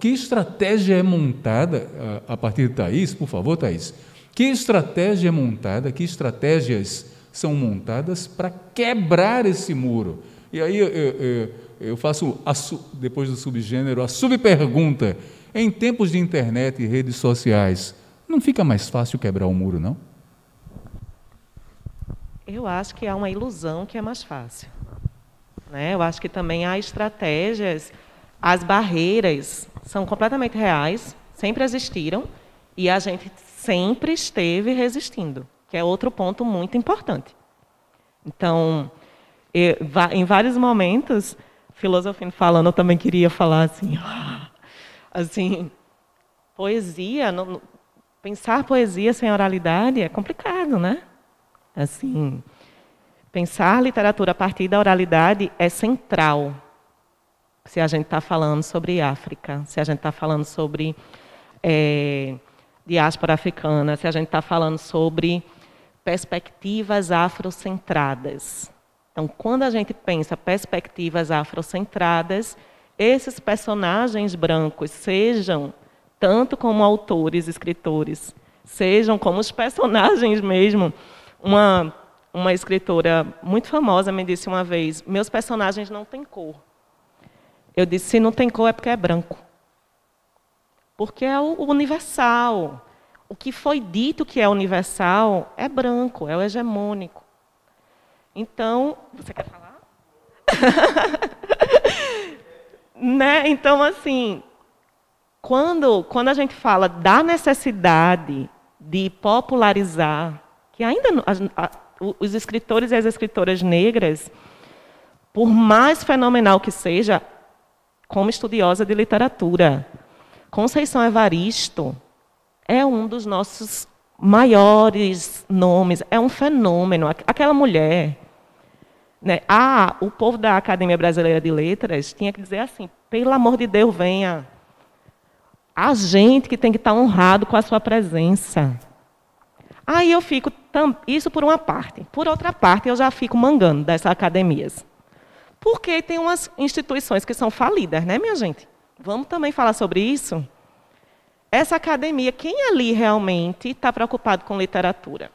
que estratégia é montada, a, a partir de Thaís, por favor, Thaís, que estratégia é montada, que estratégias são montadas para quebrar esse muro? E aí eu, eu, eu faço, a, depois do subgênero, a subpergunta: em tempos de internet e redes sociais, não fica mais fácil quebrar o muro, não? Eu acho que há uma ilusão que é mais fácil. Né? Eu acho que também há estratégias, as barreiras são completamente reais, sempre existiram, E a gente sempre esteve resistindo, que é outro ponto muito importante. Então, eu, em vários momentos, filosofia falando, eu também queria falar assim, *gasps* assim, poesia, não, pensar poesia sem oralidade é complicado, né? Assim, pensar literatura a partir da oralidade é central. Se a gente está falando sobre África, se a gente está falando sobre é, diáspora africana, se a gente está falando sobre perspectivas afrocentradas. Então, quando a gente pensa perspectivas afrocentradas, esses personagens brancos, sejam tanto como autores, escritores, sejam como os personagens mesmo. Uma, uma escritora muito famosa me disse uma vez: Meus personagens não têm cor. Eu disse: Se não tem cor é porque é branco porque é o universal. O que foi dito que é universal é branco, é o hegemônico. Então, você quer falar? *laughs* né? Então, assim, quando, quando a gente fala da necessidade de popularizar, que ainda a, os escritores e as escritoras negras, por mais fenomenal que seja, como estudiosa de literatura, Conceição Evaristo é um dos nossos maiores nomes, é um fenômeno. Aquela mulher, né? Ah, o povo da Academia Brasileira de Letras tinha que dizer assim: pelo amor de Deus, venha. A gente que tem que estar honrado com a sua presença. Aí eu fico, isso por uma parte. Por outra parte, eu já fico mangando dessas academias. Porque tem umas instituições que são falidas, né, minha gente? Vamos também falar sobre isso? Essa academia, quem ali realmente está preocupado com literatura?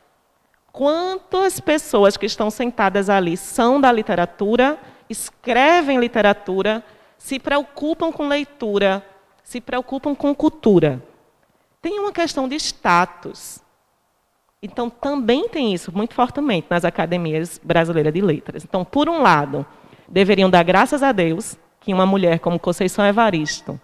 Quantas pessoas que estão sentadas ali são da literatura, escrevem literatura, se preocupam com leitura, se preocupam com cultura? Tem uma questão de status. Então, também tem isso muito fortemente nas academias brasileiras de letras. Então, por um lado, deveriam dar graças a Deus que uma mulher como Conceição Evaristo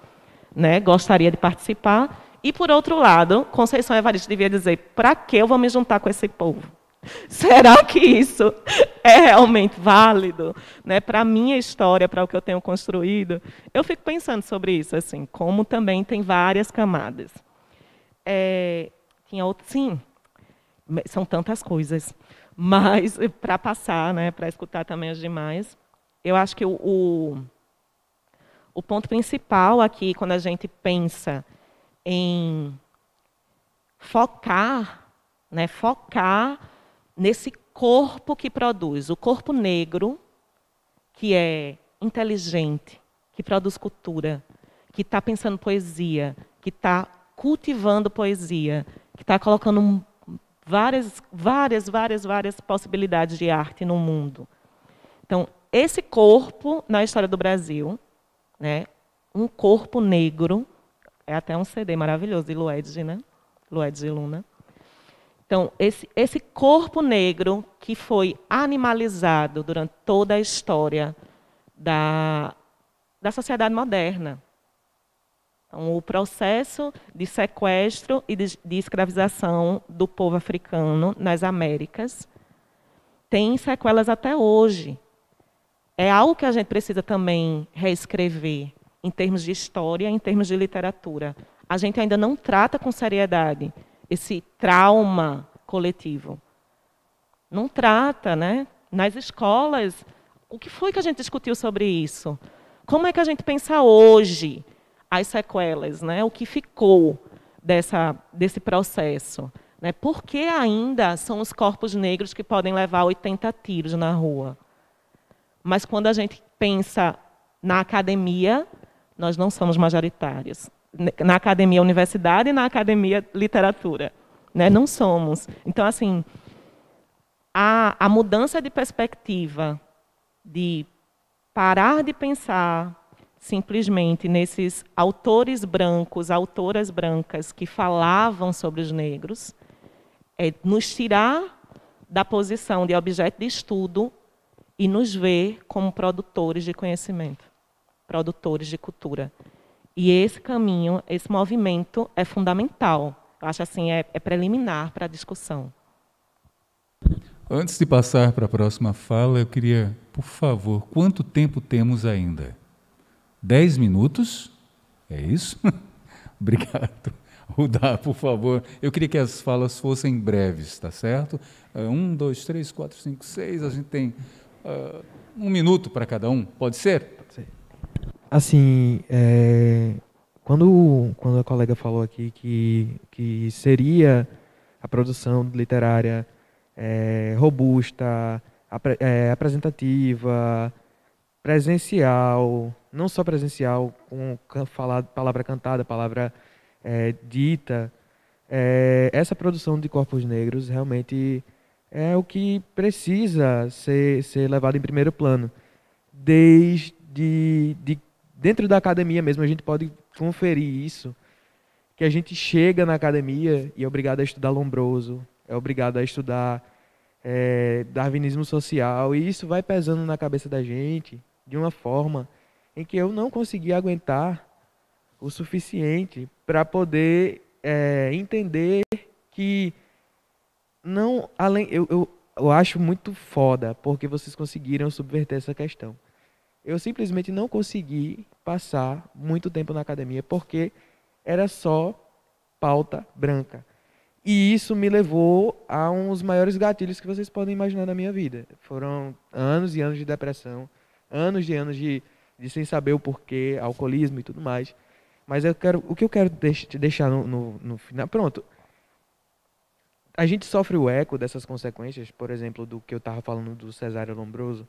né, gostaria de participar. E, por outro lado, Conceição Evaristo devia dizer: para que eu vou me juntar com esse povo? *laughs* Será que isso é realmente válido né, para a minha história, para o que eu tenho construído? Eu fico pensando sobre isso, assim, como também tem várias camadas. É, tinha outro, sim, são tantas coisas, mas *laughs* para passar, né, para escutar também as demais, eu acho que o, o o ponto principal aqui, quando a gente pensa em focar, né, focar nesse corpo que produz, o corpo negro, que é inteligente, que produz cultura, que está pensando poesia, que está cultivando poesia, que está colocando várias, várias, várias, várias possibilidades de arte no mundo. Então, esse corpo na história do Brasil né? Um corpo negro, é até um CD maravilhoso de Lued, né? Lued e Luna. Então, esse, esse corpo negro que foi animalizado durante toda a história da, da sociedade moderna. Então, o processo de sequestro e de, de escravização do povo africano nas Américas tem sequelas até hoje é algo que a gente precisa também reescrever em termos de história, em termos de literatura. A gente ainda não trata com seriedade esse trauma coletivo. Não trata, né? Nas escolas, o que foi que a gente discutiu sobre isso? Como é que a gente pensa hoje as sequelas, né? O que ficou dessa, desse processo? Né? Por que ainda são os corpos negros que podem levar 80 tiros na rua? Mas quando a gente pensa na academia, nós não somos majoritários. Na academia universidade e na academia literatura. Né? Não somos. Então, assim, a, a mudança de perspectiva, de parar de pensar simplesmente nesses autores brancos, autoras brancas que falavam sobre os negros, é nos tirar da posição de objeto de estudo e nos ver como produtores de conhecimento, produtores de cultura. E esse caminho, esse movimento é fundamental. Eu acho assim, é, é preliminar para a discussão. Antes de passar para a próxima fala, eu queria, por favor, quanto tempo temos ainda? Dez minutos? É isso? *laughs* Obrigado. Rudá, por favor. Eu queria que as falas fossem breves, tá certo? Uh, um, dois, três, quatro, cinco, seis. A gente tem uh, um minuto para cada um. Pode ser? Pode ser. Assim, é, quando, quando a colega falou aqui que, que seria a produção literária é, robusta, apre, é, apresentativa, presencial, não só presencial, com falado, palavra cantada, palavra é, dita, é, essa produção de corpos negros realmente é o que precisa ser, ser levado em primeiro plano. Desde de, dentro da academia mesmo, a gente pode conferir isso, que a gente chega na academia e é obrigado a estudar Lombroso, é obrigado a estudar é, darwinismo social, e isso vai pesando na cabeça da gente de uma forma em que eu não consegui aguentar o suficiente para poder é, entender que não além eu, eu, eu acho muito foda porque vocês conseguiram subverter essa questão. Eu simplesmente não consegui passar muito tempo na academia porque era só pauta branca. E isso me levou a uns maiores gatilhos que vocês podem imaginar na minha vida. Foram anos e anos de depressão, anos e anos de, de sem saber o porquê, alcoolismo e tudo mais. Mas eu quero, o que eu quero te deixar no, no, no final. Pronto. A gente sofre o eco dessas consequências, por exemplo, do que eu estava falando do Cesário Lombroso.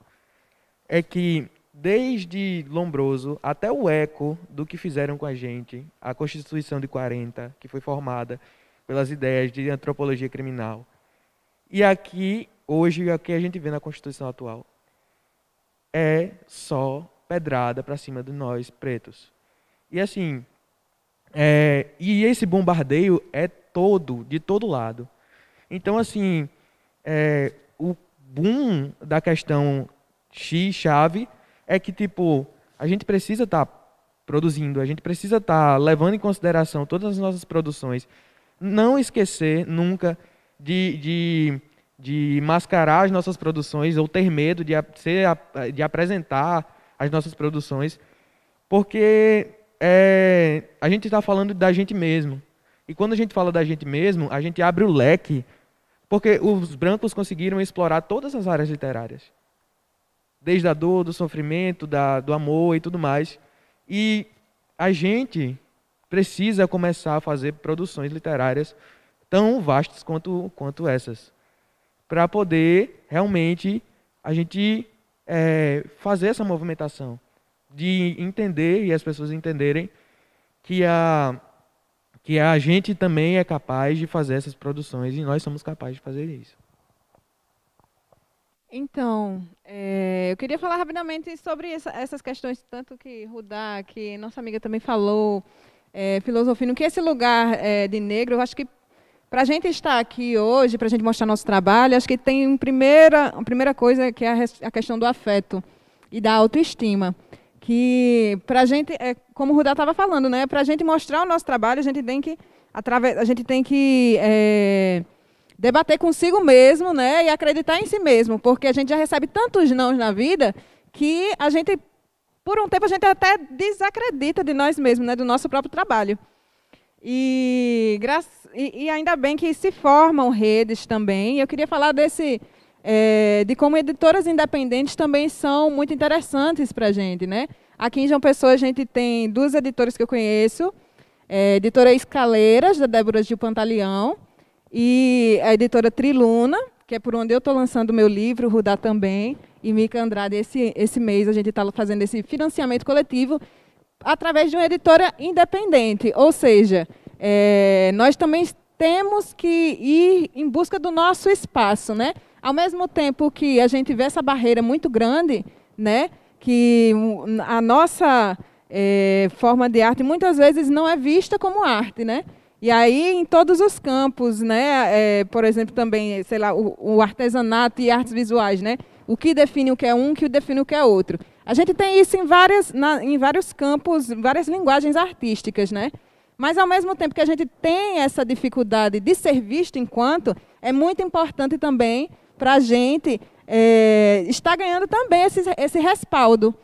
É que desde Lombroso até o eco do que fizeram com a gente, a Constituição de 40, que foi formada pelas ideias de antropologia criminal. E aqui, hoje, o que a gente vê na Constituição atual é só pedrada para cima de nós, pretos. E assim, é, e esse bombardeio é todo, de todo lado. Então, assim, é, o boom da questão X-chave é que, tipo, a gente precisa estar tá produzindo, a gente precisa estar tá levando em consideração todas as nossas produções não esquecer nunca de, de, de mascarar as nossas produções ou ter medo de, ser, de apresentar as nossas produções, porque é, a gente está falando da gente mesmo. E quando a gente fala da gente mesmo, a gente abre o leque, porque os brancos conseguiram explorar todas as áreas literárias. Desde a dor, do sofrimento, da, do amor e tudo mais. E a gente precisa começar a fazer produções literárias tão vastas quanto, quanto essas, para poder realmente a gente é, fazer essa movimentação de entender e as pessoas entenderem que a que a gente também é capaz de fazer essas produções e nós somos capazes de fazer isso. Então, é, eu queria falar rapidamente sobre essa, essas questões, tanto que Rudá, que nossa amiga também falou, é, filosofia, que esse lugar é, de negro, eu acho que para a gente estar aqui hoje, para a gente mostrar nosso trabalho, acho que tem uma primeira, uma primeira coisa que é a, a questão do afeto e da autoestima. Que para a gente, é, como o Rudá estava falando, né, para a gente mostrar o nosso trabalho, a gente tem que, através, a gente tem que é, debater consigo mesmo né, e acreditar em si mesmo, porque a gente já recebe tantos nãos na vida que a gente por um tempo a gente até desacredita de nós mesmos, né, do nosso próprio trabalho. E, e, e ainda bem que se formam redes também. Eu queria falar desse é, de como editoras independentes também são muito interessantes para a gente. Né? Aqui em João Pessoa a gente tem duas editoras que eu conheço. É, editora Escaleiras, da Débora Gil Pantaleão, e a editora Triluna, que é por onde eu estou lançando o meu livro, Rudá também, e Mica Andrade, esse, esse mês a gente está fazendo esse financiamento coletivo através de uma editora independente. Ou seja, é, nós também temos que ir em busca do nosso espaço. Né? Ao mesmo tempo que a gente vê essa barreira muito grande, né, que a nossa é, forma de arte muitas vezes não é vista como arte, né? E aí, em todos os campos, né? É, por exemplo, também, sei lá, o, o, artesanato e artes visuais, né? O que define o que é um, o que define o que é outro. A gente tem isso em, várias, na, em vários campos, várias linguagens artísticas, né? Mas, ao mesmo tempo que a gente tem essa dificuldade de ser visto enquanto, é muito importante também para a gente é, estar ganhando também esse, esse respaldo.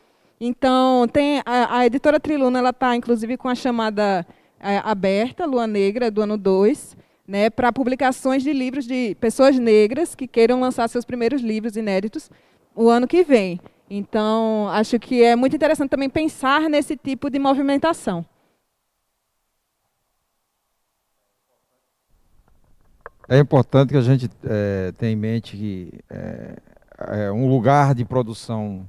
Então, tem a, a editora Triluna, ela está, inclusive, com a chamada é, aberta, Lua Negra, do ano 2, né, para publicações de livros de pessoas negras que queiram lançar seus primeiros livros inéditos o ano que vem. Então, acho que é muito interessante também pensar nesse tipo de movimentação. É importante que a gente é, tenha em mente que é, é um lugar de produção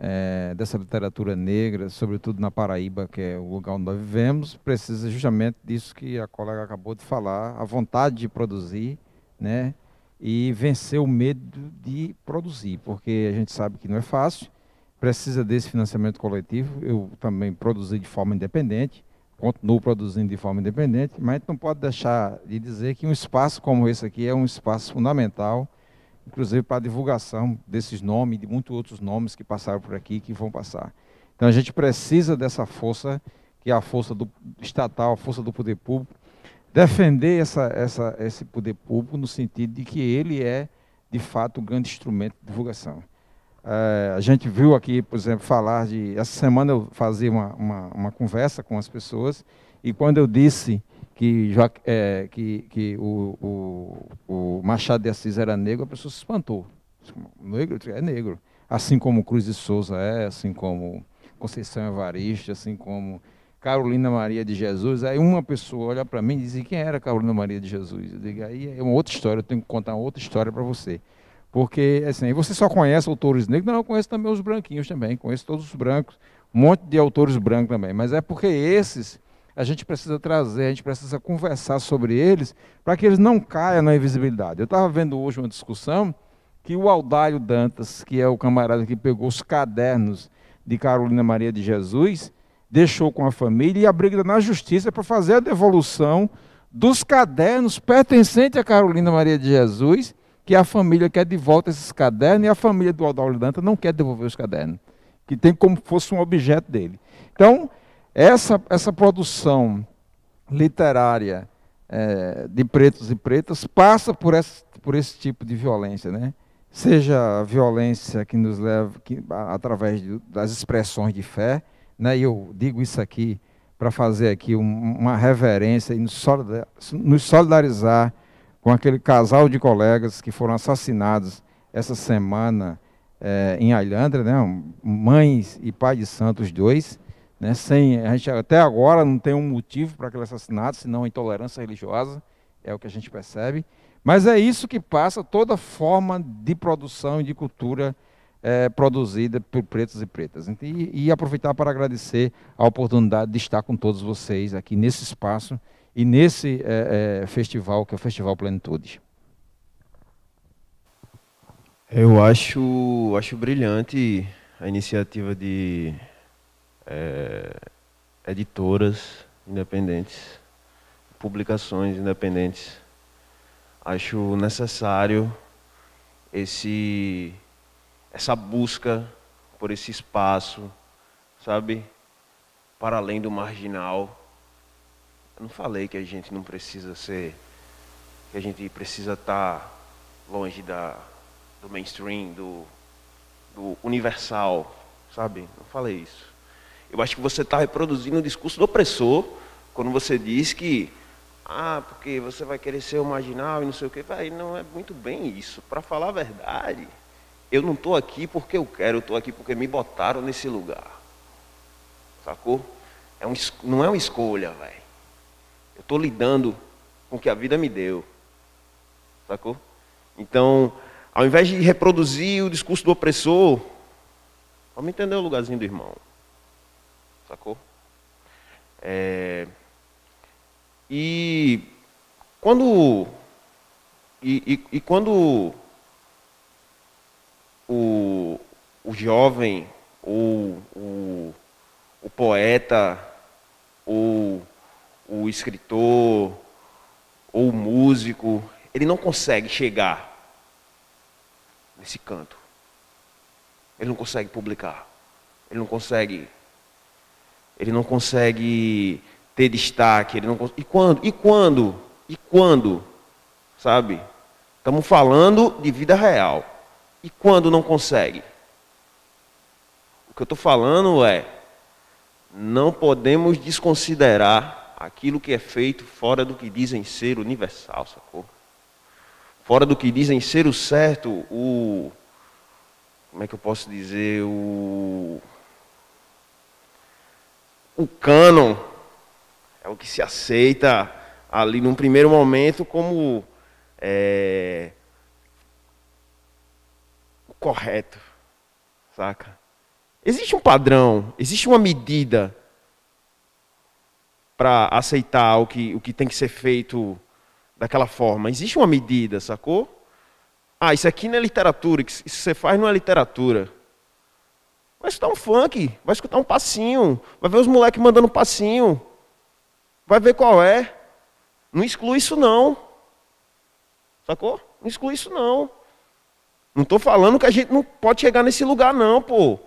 é, dessa literatura negra, sobretudo na Paraíba, que é o lugar onde nós vivemos, precisa justamente disso que a colega acabou de falar, a vontade de produzir, né? E vencer o medo de produzir, porque a gente sabe que não é fácil, precisa desse financiamento coletivo. Eu também produzi de forma independente, continuo produzindo de forma independente, mas a gente não pode deixar de dizer que um espaço como esse aqui é um espaço fundamental, inclusive para a divulgação desses nomes e de muitos outros nomes que passaram por aqui e que vão passar. Então a gente precisa dessa força, que é a força do estatal, a força do poder público, defender essa, essa, esse poder público no sentido de que ele é, de fato, um grande instrumento de divulgação. É, a gente viu aqui, por exemplo, falar de. Essa semana eu fazia uma, uma, uma conversa com as pessoas, e quando eu disse que, é, que, que o, o, o, Machado de Assis era negro, a pessoa se espantou. Negro? É negro. Assim como Cruz de Souza é, assim como Conceição Evaristo, assim como Carolina Maria de Jesus. Aí uma pessoa olha para mim e diz: quem era Carolina Maria de Jesus? Eu digo: aí é uma outra história, eu tenho que contar uma outra história para você. Porque, assim, você só conhece autores negros? Não, eu conheço também os branquinhos também, conheço todos os brancos, um monte de autores brancos também. Mas é porque esses a gente precisa trazer, a gente precisa conversar sobre eles para que eles não caiam na invisibilidade. Eu estava vendo hoje uma discussão que o Aldário Dantas, que é o camarada que pegou os cadernos de Carolina Maria de Jesus, deixou com a família e a briga na justiça para fazer a devolução dos cadernos pertencentes a Carolina Maria de Jesus que a família quer de volta esses cadernos e a família do Aldalho Danta não quer devolver os cadernos, que tem como fosse um objeto dele. Então, essa, essa produção literária é, de pretos e pretas passa por esse, por esse tipo de violência, né? Seja a violência que nos leva que, através de, das expressões de fé, né? E eu digo isso aqui para fazer aqui um, uma reverência e nos solidarizar com aquele casal de colegas que foram assassinados essa semana é, em Alhandra, né, mães e pai de santos dois, né, sem, a gente até agora não tem um motivo para aquele assassinato, senão intolerância religiosa, é o que a gente percebe, mas é isso que passa toda forma de produção e de cultura é, produzida por pretos e pretas. E, e aproveitar para agradecer a oportunidade de estar com todos vocês aqui nesse espaço, e nesse é, é, festival, que é o Festival Plenitude? Eu acho, acho brilhante a iniciativa de é, editoras independentes, publicações independentes. Acho necessário esse, essa busca por esse espaço, sabe, para além do marginal, eu não falei que a gente não precisa ser, que a gente precisa estar tá longe da, do mainstream, do, do universal, sabe? Não falei isso. Eu acho que você está reproduzindo o discurso do opressor quando você diz que, ah, porque você vai querer ser o marginal e não sei o quê. Vai, não é muito bem isso. Para falar a verdade, eu não estou aqui porque eu quero, eu estou aqui porque me botaram nesse lugar. Sacou? É um, não é uma escolha, velho. Eu estou lidando com o que a vida me deu. Sacou? Então, ao invés de reproduzir o discurso do opressor, vamos entender o lugarzinho do irmão. Sacou? É... E quando. E, e, e quando o, o jovem, ou o, o poeta, ou o escritor ou o músico, ele não consegue chegar nesse canto. Ele não consegue publicar. Ele não consegue ele não consegue ter destaque, ele não E quando? E quando? E quando? Sabe? Estamos falando de vida real. E quando não consegue? O que eu estou falando é, não podemos desconsiderar aquilo que é feito fora do que dizem ser universal, sacou? Fora do que dizem ser o certo, o. Como é que eu posso dizer? O. O cânon é o que se aceita ali num primeiro momento como é, o correto, saca? Existe um padrão, existe uma medida para aceitar o que, o que tem que ser feito daquela forma. Existe uma medida, sacou? Ah, isso aqui não é literatura, isso que você faz não é literatura. Vai escutar um funk, vai escutar um passinho, vai ver os moleques mandando passinho, vai ver qual é. Não exclui isso não. Sacou? Não exclui isso não. Não estou falando que a gente não pode chegar nesse lugar não, pô.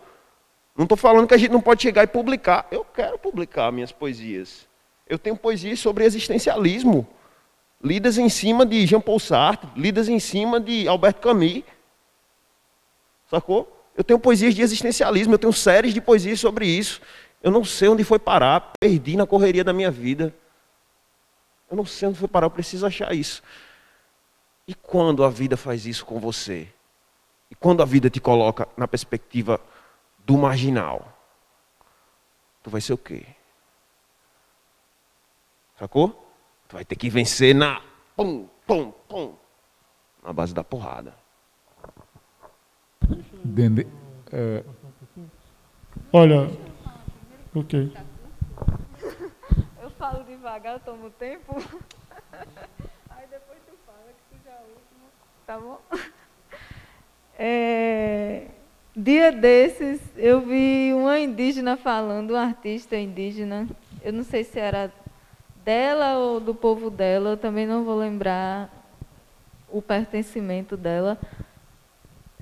Não estou falando que a gente não pode chegar e publicar. Eu quero publicar minhas poesias. Eu tenho poesias sobre existencialismo, lidas em cima de Jean Paul Sartre, lidas em cima de Albert Camus. Sacou? Eu tenho poesias de existencialismo, eu tenho séries de poesias sobre isso. Eu não sei onde foi parar, perdi na correria da minha vida. Eu não sei onde foi parar, eu preciso achar isso. E quando a vida faz isso com você? E quando a vida te coloca na perspectiva do marginal? Tu vai ser o quê? Sacou? Tu vai ter que vencer na pum, pum, pum. Na base da porrada. Dende, é... Olha, ok. Eu falo devagar, eu tomo tempo. *laughs* Aí depois tu fala que tu já é o último. Tá bom? É... Dia desses eu vi uma indígena falando, um artista indígena. Eu não sei se era dela ou do povo dela, também não vou lembrar o pertencimento dela.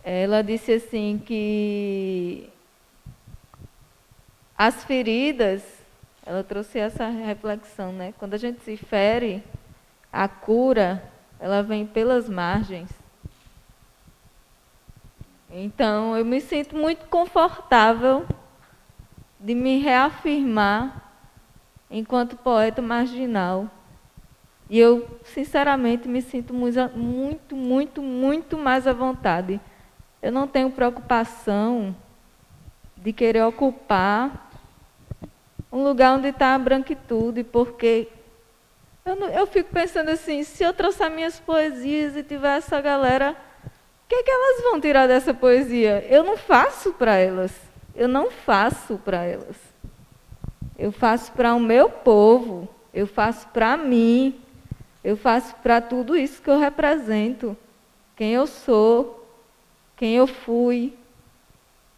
Ela disse assim que as feridas, ela trouxe essa reflexão, né? Quando a gente se fere, a cura, ela vem pelas margens. Então, eu me sinto muito confortável de me reafirmar enquanto poeta marginal. E eu, sinceramente, me sinto muito, muito, muito mais à vontade. Eu não tenho preocupação de querer ocupar um lugar onde está a branquitude, porque eu, não, eu, fico pensando assim, se eu trouxer minhas poesias e tiver essa galera, o que, é que elas vão tirar dessa poesia? Eu não faço para elas. Eu não faço para elas. Eu faço para o meu povo, eu faço para mim, eu faço para tudo isso que eu represento, quem eu sou, quem eu fui,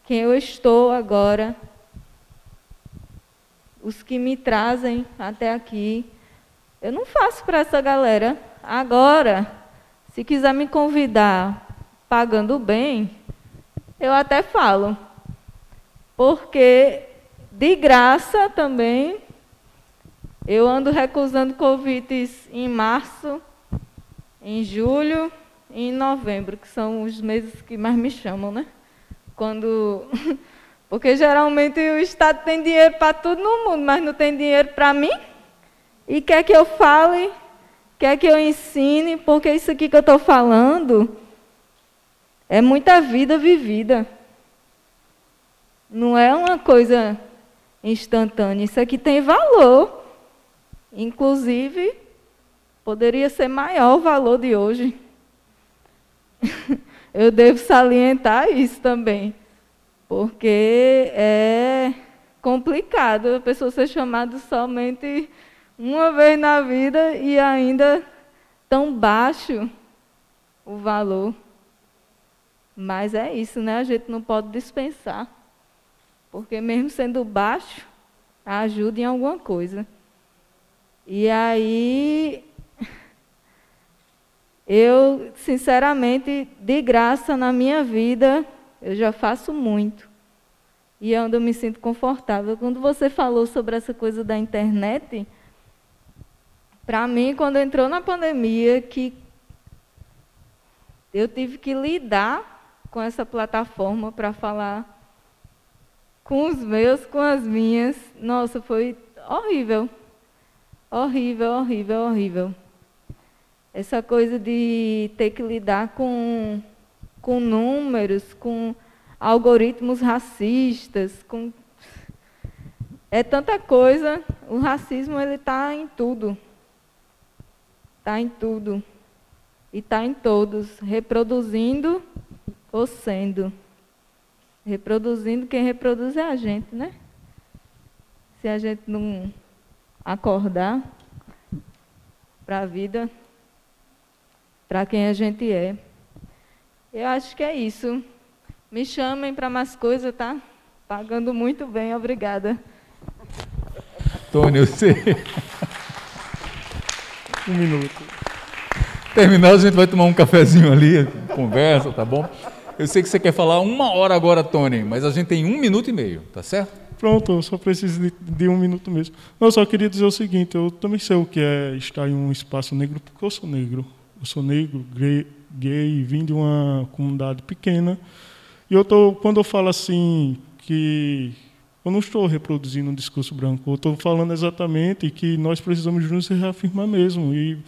quem eu estou agora, os que me trazem até aqui. Eu não faço para essa galera. Agora, se quiser me convidar pagando bem, eu até falo. Porque de graça também. Eu ando recusando convites em março, em julho e em novembro, que são os meses que mais me chamam, né? Quando *laughs* porque geralmente o Estado tem dinheiro para tudo no mundo, mas não tem dinheiro para mim. E quer que eu fale, quer que eu ensine, porque isso aqui que eu estou falando é muita vida vivida. Não é uma coisa instantânea. Isso aqui tem valor. Inclusive, poderia ser maior o valor de hoje. *laughs* Eu devo salientar isso também, porque é complicado a pessoa ser chamada somente uma vez na vida e ainda tão baixo o valor. Mas é isso, né? A gente não pode dispensar. Porque mesmo sendo baixo, ajuda em alguma coisa. E aí, *laughs* eu, sinceramente, de graça na minha vida, eu já faço muito. E é onde eu me sinto confortável. Quando você falou sobre essa coisa da internet, para mim, quando entrou na pandemia, que eu tive que lidar com essa plataforma para falar com os meus, com as minhas. Nossa, foi horrível. Horrível, horrível, horrível. Essa coisa de ter que lidar com, com números, com algoritmos racistas, com é tanta coisa. O racismo ele está em tudo, está em tudo e está em todos, reproduzindo ou sendo. Reproduzindo, quem reproduz é a gente, né? Se a gente não acordar para a vida, para quem a gente é. Eu acho que é isso. Me chamem para mais coisas, tá? Pagando muito bem, obrigada. Tony, você. *laughs* Um minuto. Terminar, a gente vai tomar um cafezinho ali, conversa, tá bom? Eu sei que você quer falar uma hora agora, Tony, mas a gente tem um minuto e meio, tá certo? Pronto, eu só preciso de, de um minuto mesmo. Eu só queria dizer o seguinte: eu também sei o que é estar em um espaço negro, porque eu sou negro. Eu sou negro, gay, gay vim de uma comunidade pequena. E eu tô, quando eu falo assim que eu não estou reproduzindo um discurso branco, eu estou falando exatamente que nós precisamos nos reafirmar mesmo. E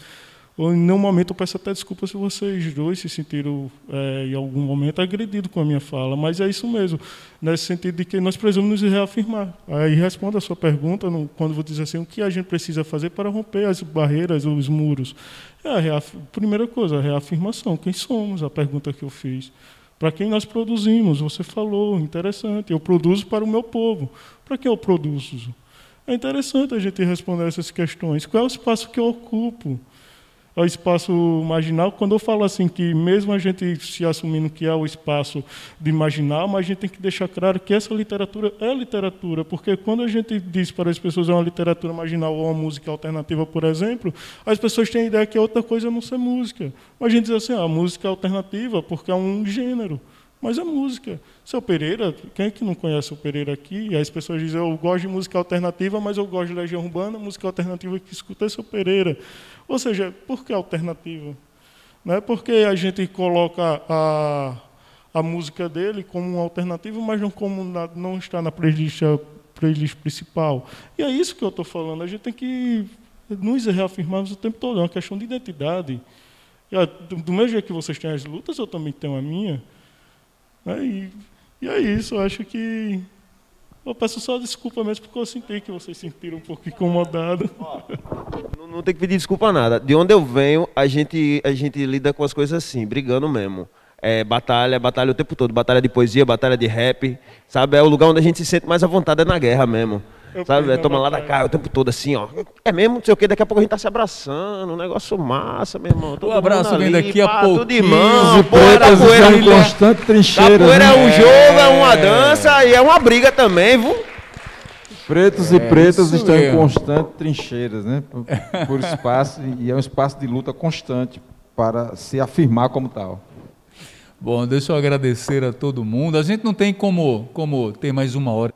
em nenhum momento eu peço até desculpa se vocês dois se sentiram, é, em algum momento, agredidos com a minha fala, mas é isso mesmo, nesse sentido de que nós precisamos nos reafirmar. Aí respondo a sua pergunta, no, quando vou dizer assim, o que a gente precisa fazer para romper as barreiras, os muros. É a reaf... primeira coisa, a reafirmação, quem somos, a pergunta que eu fiz. Para quem nós produzimos? Você falou, interessante. Eu produzo para o meu povo. Para que eu produzo? É interessante a gente responder essas questões. Qual é o espaço que eu ocupo? Ao espaço marginal, quando eu falo assim que mesmo a gente se assumindo que é o espaço de marginal, mas a gente tem que deixar claro que essa literatura é literatura, porque quando a gente diz para as pessoas é uma literatura marginal ou uma música alternativa, por exemplo, as pessoas têm a ideia que é outra coisa não ser música. Mas a gente diz assim, ah, a música é alternativa porque é um gênero. Mas é música. Seu Pereira, quem é que não conhece o Pereira aqui? E as pessoas dizem, eu gosto de música alternativa, mas eu gosto de Legião Urbana, música alternativa que escuta é seu Pereira. Ou seja, por que alternativa? Não é porque a gente coloca a, a música dele como uma alternativa, mas não, como na, não está na playlist, playlist principal. E é isso que eu estou falando. A gente tem que nos reafirmarmos o tempo todo. É uma questão de identidade. Do, do mesmo jeito que vocês têm as lutas, eu também tenho a minha. Né? E, e é isso, eu acho que. Eu peço só desculpa mesmo porque eu senti que vocês sentiram um pouco incomodado. Não, não tem que pedir desculpa nada. De onde eu venho, a gente, a gente lida com as coisas assim, brigando mesmo. É, batalha, batalha o tempo todo, batalha de poesia, batalha de rap, sabe? É o lugar onde a gente se sente mais à vontade é na guerra mesmo. Eu sabe? É, toma lá da cá o tempo todo assim, ó. É mesmo, não sei o que, daqui a pouco a gente tá se abraçando, um negócio massa, meu irmão. o abraço vem daqui a pouco. Tudo de mão, e pretas estão em constante trincheira. Capoeira né? é um jogo, é uma dança e é uma briga também, viu? Pretos É, e pretas estão em mesmo. constante trincheiras, né? Por, por espaço, e é um espaço de luta constante para se afirmar como tal. Bom, deixa eu agradecer a todo mundo. A gente não tem como, como ter mais uma hora.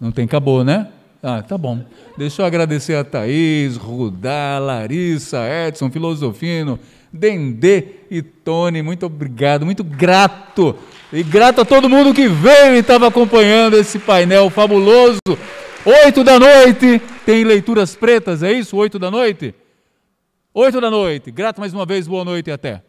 Não tem, acabou, né? Ah, tá bom. Deixa eu agradecer a Thaís, Rudá, Larissa, Edson, Filosofino, Dendê e Tony. Muito obrigado, muito grato. E grato a todo mundo que veio e estava acompanhando esse painel fabuloso. Oito da noite, tem leituras pretas, é isso? Oito da noite? Oito da noite. Grato mais uma vez, boa noite e até.